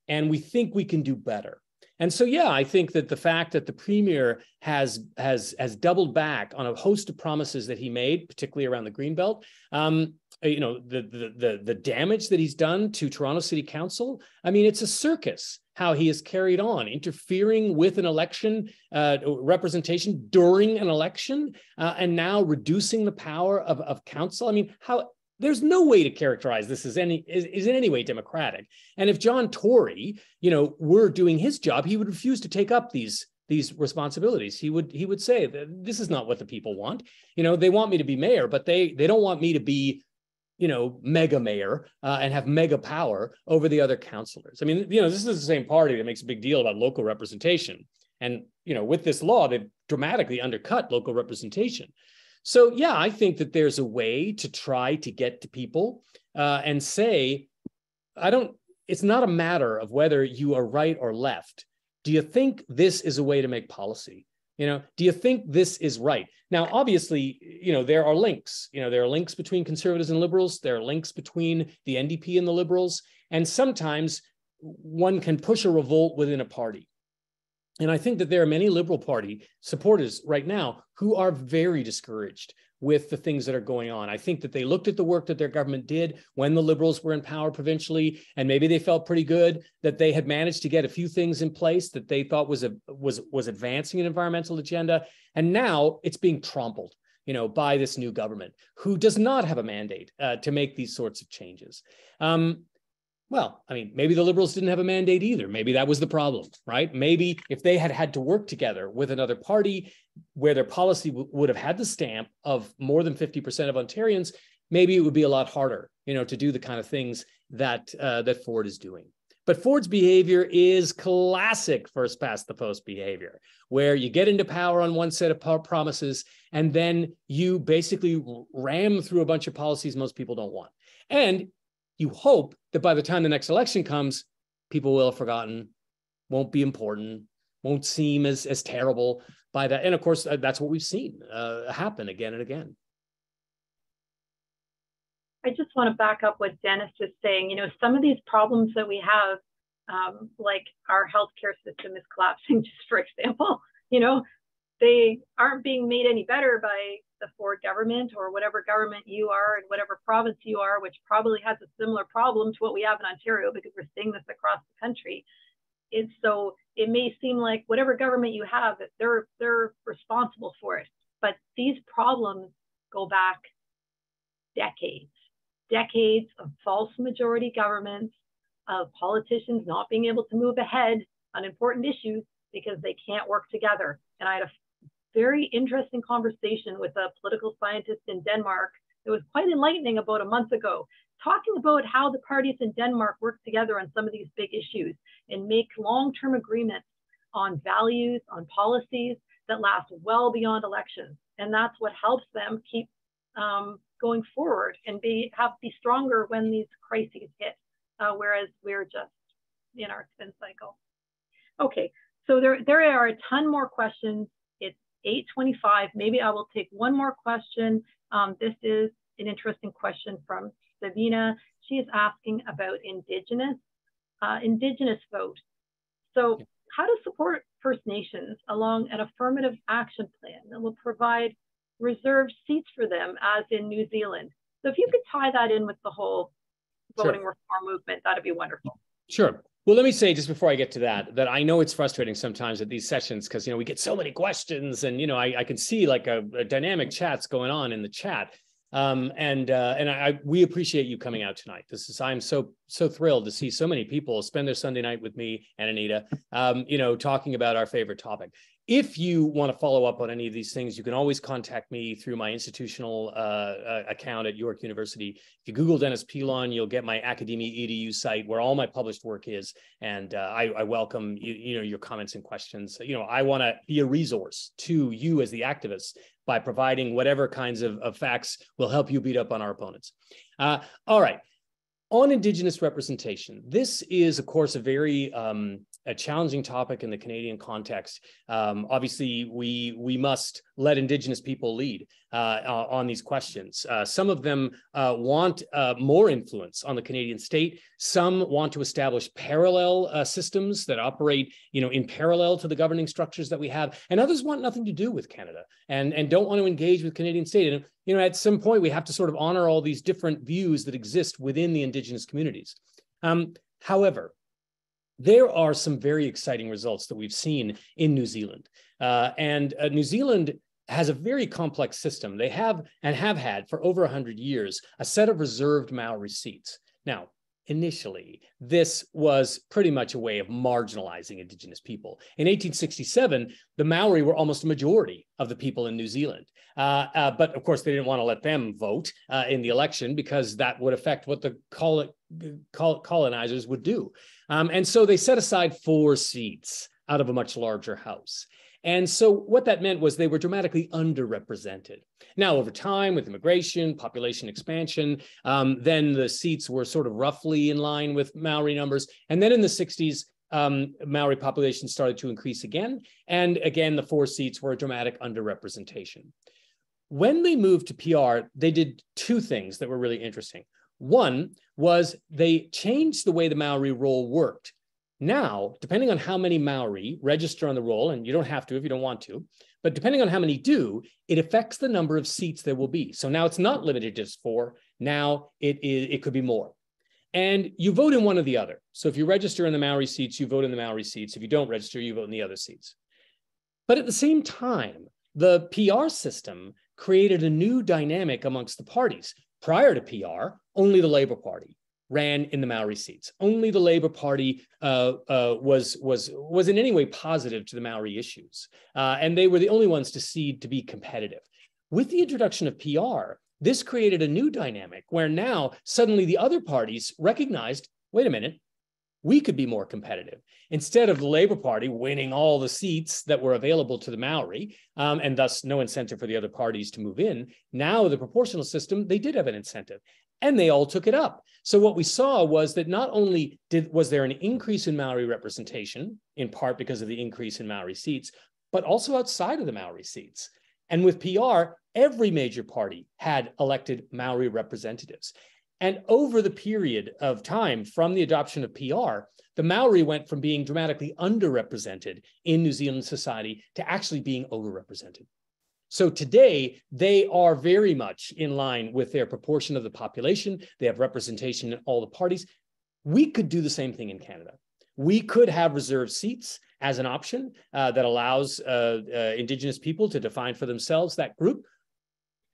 and we think we can do better and so yeah i think that the fact that the premier has has has doubled back on a host of promises that he made particularly around the greenbelt um, you know the, the the the damage that he's done to toronto city council i mean it's a circus how he has carried on, interfering with an election uh, representation during an election, uh, and now reducing the power of, of council. I mean, how there's no way to characterize this as any is, is, in any way democratic. And if John Tory, you know, were doing his job, he would refuse to take up these these responsibilities. He would he would say that this is not what the people want. You know, they want me to be mayor, but they they don't want me to be you know, mega mayor uh, and have mega power over the other councilors. I mean, you know, this is the same party that makes a big deal about local representation. And, you know, with this law, they've dramatically undercut local representation. So, yeah, I think that there's a way to try to get to people uh, and say, I don't, it's not a matter of whether you are right or left. Do you think this is a way to make policy? You know, do you think this is right? Now, obviously, you know, there are links. You know, there are links between conservatives and liberals. There are links between the NDP and the liberals. And sometimes one can push a revolt within a party. And I think that there are many Liberal Party supporters right now who are very discouraged with the things that are going on. I think that they looked at the work that their government did when the Liberals were in power provincially, and maybe they felt pretty good that they had managed to get a few things in place that they thought was a, was was advancing an environmental agenda, and now it's being trampled you know, by this new government who does not have a mandate uh, to make these sorts of changes. Um, well, I mean, maybe the liberals didn't have a mandate either. Maybe that was the problem, right? Maybe if they had had to work together with another party where their policy w- would have had the stamp of more than 50% of Ontarians, maybe it would be a lot harder, you know, to do the kind of things that uh, that Ford is doing. But Ford's behavior is classic first past the post behavior, where you get into power on one set of promises and then you basically ram through a bunch of policies most people don't want. And you hope that by the time the next election comes, people will have forgotten, won't be important, won't seem as, as terrible by that. And of course, uh, that's what we've seen uh, happen again and again. I just want to back up what Dennis is saying. You know, some of these problems that we have, um, like our healthcare system is collapsing, just for example, you know, they aren't being made any better by the Ford government or whatever government you are and whatever province you are, which probably has a similar problem to what we have in Ontario because we're seeing this across the country. It's so it may seem like whatever government you have, they're they're responsible for it. But these problems go back decades decades of false majority governments, of politicians not being able to move ahead on important issues because they can't work together. And I had a very interesting conversation with a political scientist in Denmark. It was quite enlightening about a month ago, talking about how the parties in Denmark work together on some of these big issues and make long term agreements on values, on policies that last well beyond elections. And that's what helps them keep um, going forward and be have be stronger when these crises hit, uh, whereas we're just in our spin cycle. Okay, so there there are a ton more questions. It's 8:25. Maybe I will take one more question. Um, this is an interesting question from Sabina. She is asking about Indigenous uh, Indigenous vote. So how to support First Nations along an affirmative action plan that will provide reserved seats for them as in New Zealand. So if you could tie that in with the whole voting sure. reform movement, that'd be wonderful. Sure. Well, let me say just before I get to that, that I know it's frustrating sometimes at these sessions because you know we get so many questions, and you know I, I can see like a, a dynamic chats going on in the chat. Um, and uh, and I, we appreciate you coming out tonight. This is I'm so so thrilled to see so many people spend their Sunday night with me and Anita. Um, you know, talking about our favorite topic if you want to follow up on any of these things, you can always contact me through my institutional uh, uh, account at York University. If you Google Dennis Pilon, you'll get my Academia EDU site where all my published work is. And uh, I, I, welcome you, you know your comments and questions. You know, I want to be a resource to you as the activists by providing whatever kinds of, of facts will help you beat up on our opponents. Uh, all right on Indigenous representation, this is, of course, a very um, a challenging topic in the Canadian context. Um, obviously, we we must let Indigenous people lead uh, uh, on these questions. Uh, some of them uh, want uh, more influence on the Canadian state. Some want to establish parallel uh, systems that operate, you know, in parallel to the governing structures that we have. And others want nothing to do with Canada and and don't want to engage with Canadian state. And you know, at some point, we have to sort of honor all these different views that exist within the Indigenous communities. Um, however, there are some very exciting results that we've seen in New Zealand. Uh, and uh, New Zealand has a very complex system. They have and have had for over 100 years a set of reserved Maori seats. Now, initially, this was pretty much a way of marginalizing Indigenous people. In 1867, the Maori were almost a majority of the people in New Zealand. Uh, uh, but of course, they didn't want to let them vote uh, in the election because that would affect what the col- col- colonizers would do. Um, and so they set aside four seats out of a much larger house. And so what that meant was they were dramatically underrepresented. Now, over time, with immigration, population expansion, um, then the seats were sort of roughly in line with Maori numbers. And then in the 60s, um, Maori population started to increase again. And again, the four seats were a dramatic underrepresentation. When they moved to PR, they did two things that were really interesting. One was they changed the way the Maori roll worked Now, depending on how many Maori register on the roll, and you don't have to if you don't want to, but depending on how many do, it affects the number of seats there will be. So now it's not limited to just four. Now it, is, it could be more. And you vote in one or the other. So if you register in the Maori seats, you vote in the Maori seats. If you don't register, you vote in the other seats. But at the same time, the PR system created a new dynamic amongst the parties. Prior to PR, only the Labor Party ran in the Maori seats. Only the Labor Party uh, uh, was was was in any way positive to the Maori issues, uh, and they were the only ones to see to be competitive. With the introduction of PR, this created a new dynamic where now suddenly the other parties recognized, wait a minute, we could be more competitive. Instead of the Labor Party winning all the seats that were available to the Maori, um, and thus no incentive for the other parties to move in, now the proportional system, they did have an incentive and they all took it up. So what we saw was that not only did was there an increase in Maori representation, in part because of the increase in Maori seats, but also outside of the Maori seats. And with PR, every major party had elected Maori representatives. And over the period of time from the adoption of PR, the Maori went from being dramatically underrepresented in New Zealand society to actually being overrepresented. So today, they are very much in line with their proportion of the population. They have representation in all the parties. We could do the same thing in Canada. We could have reserved seats as an option uh, that allows uh, uh, Indigenous people to define for themselves that group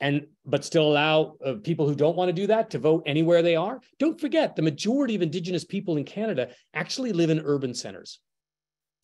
and but still allow uh, people who don't want to do that to vote anywhere they are. Don't forget, the majority of Indigenous people in Canada actually live in urban centers.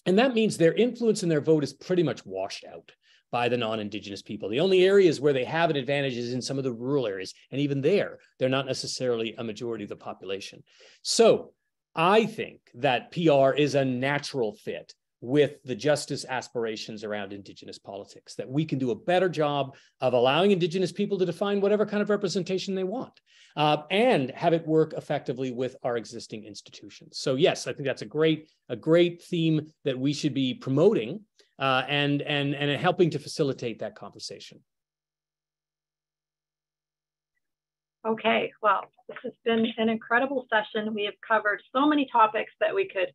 And that means their influence and their vote is pretty much washed out by the non-Indigenous people. The only areas where they have an advantage is in some of the rural areas. And even there, they're not necessarily a majority of the population. So I think that PR is a natural fit with the justice aspirations around Indigenous politics, that we can do a better job of allowing Indigenous people to define whatever kind of representation they want uh, and have it work effectively with our existing institutions. So yes, I think that's a great, a great theme that we should be promoting uh, and, and, and helping to facilitate that conversation. Okay, well, this has been an incredible session. We have covered so many topics that we could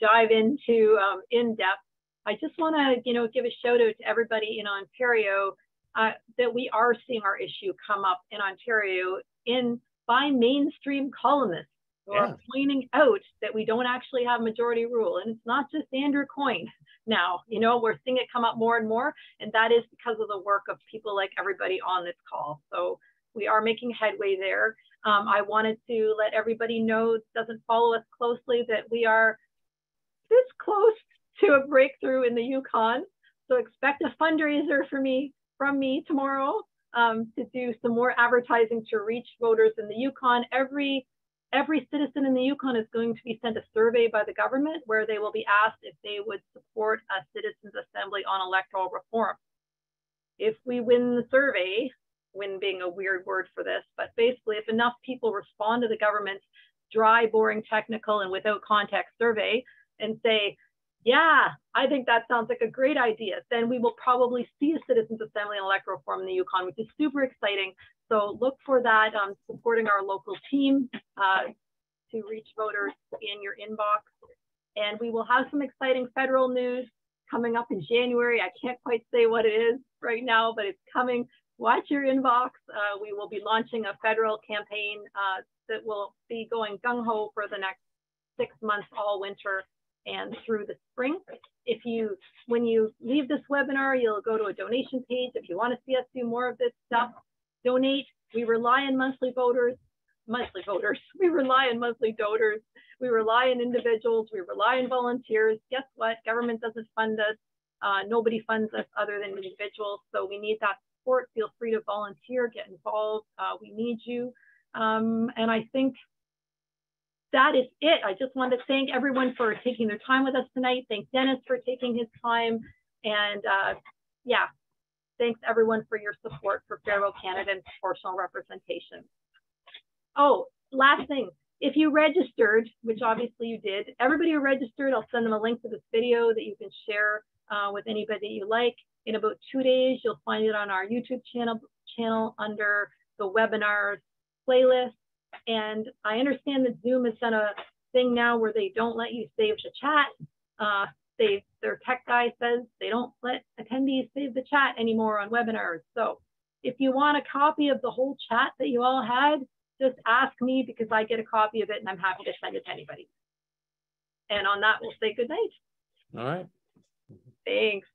dive into um, in depth. I just want to, you know, give a shout out to everybody in Ontario uh, that we are seeing our issue come up in Ontario in by mainstream columnists who yeah. are pointing out that we don't actually have majority rule, and it's not just Andrew Coyne. Now, you know, we're seeing it come up more and more, and that is because of the work of people like everybody on this call. So we are making headway there. Um, I wanted to let everybody know, doesn't follow us closely, that we are this close to a breakthrough in the Yukon. So expect a fundraiser for me from me tomorrow um, to do some more advertising to reach voters in the Yukon. Every every citizen in the Yukon is going to be sent a survey by the government where they will be asked if they would support a citizens assembly on electoral reform. If we win the survey, win being a weird word for this, but basically if enough people respond to the government's dry, boring, technical, and without context survey, and say, yeah, I think that sounds like a great idea, then we will probably see a citizens assembly and electoral reform in the Yukon, which is super exciting. So look for that, um, supporting our local team uh, to reach voters in your inbox. And we will have some exciting federal news coming up in January. I can't quite say what it is right now, but it's coming. Watch your inbox. Uh, we will be launching a federal campaign uh, that will be going gung ho for the next six months all winter and through the spring. If you, when you leave this webinar, you'll go to a donation page. If you want to see us do more of this stuff, donate. We rely on monthly voters, monthly voters. We rely on monthly donors. We rely on individuals. We rely on volunteers. Guess what? Government doesn't fund us. Uh, nobody funds us other than individuals. So we need that support. Feel free to volunteer, get involved. Uh, we need you. Um, and I think that is it. I just want to thank everyone for taking their time with us tonight. Thank Dennis for taking his time. And uh, yeah, thanks everyone for your support for Fair Canada and proportional representation. Oh, last thing. If you registered, which obviously you did, everybody who registered, I'll send them a link to this video that you can share uh, with anybody you like. In about two days, you'll find it on our YouTube channel, channel under the webinars playlist. And I understand that Zoom has done a thing now where they don't let you save the chat. Uh, they their tech guy says they don't let attendees save the chat anymore on webinars. So if you want a copy of the whole chat that you all had, just ask me because I get a copy of it and I'm happy to send it to anybody. And on that, we'll say good night. All right. Thanks.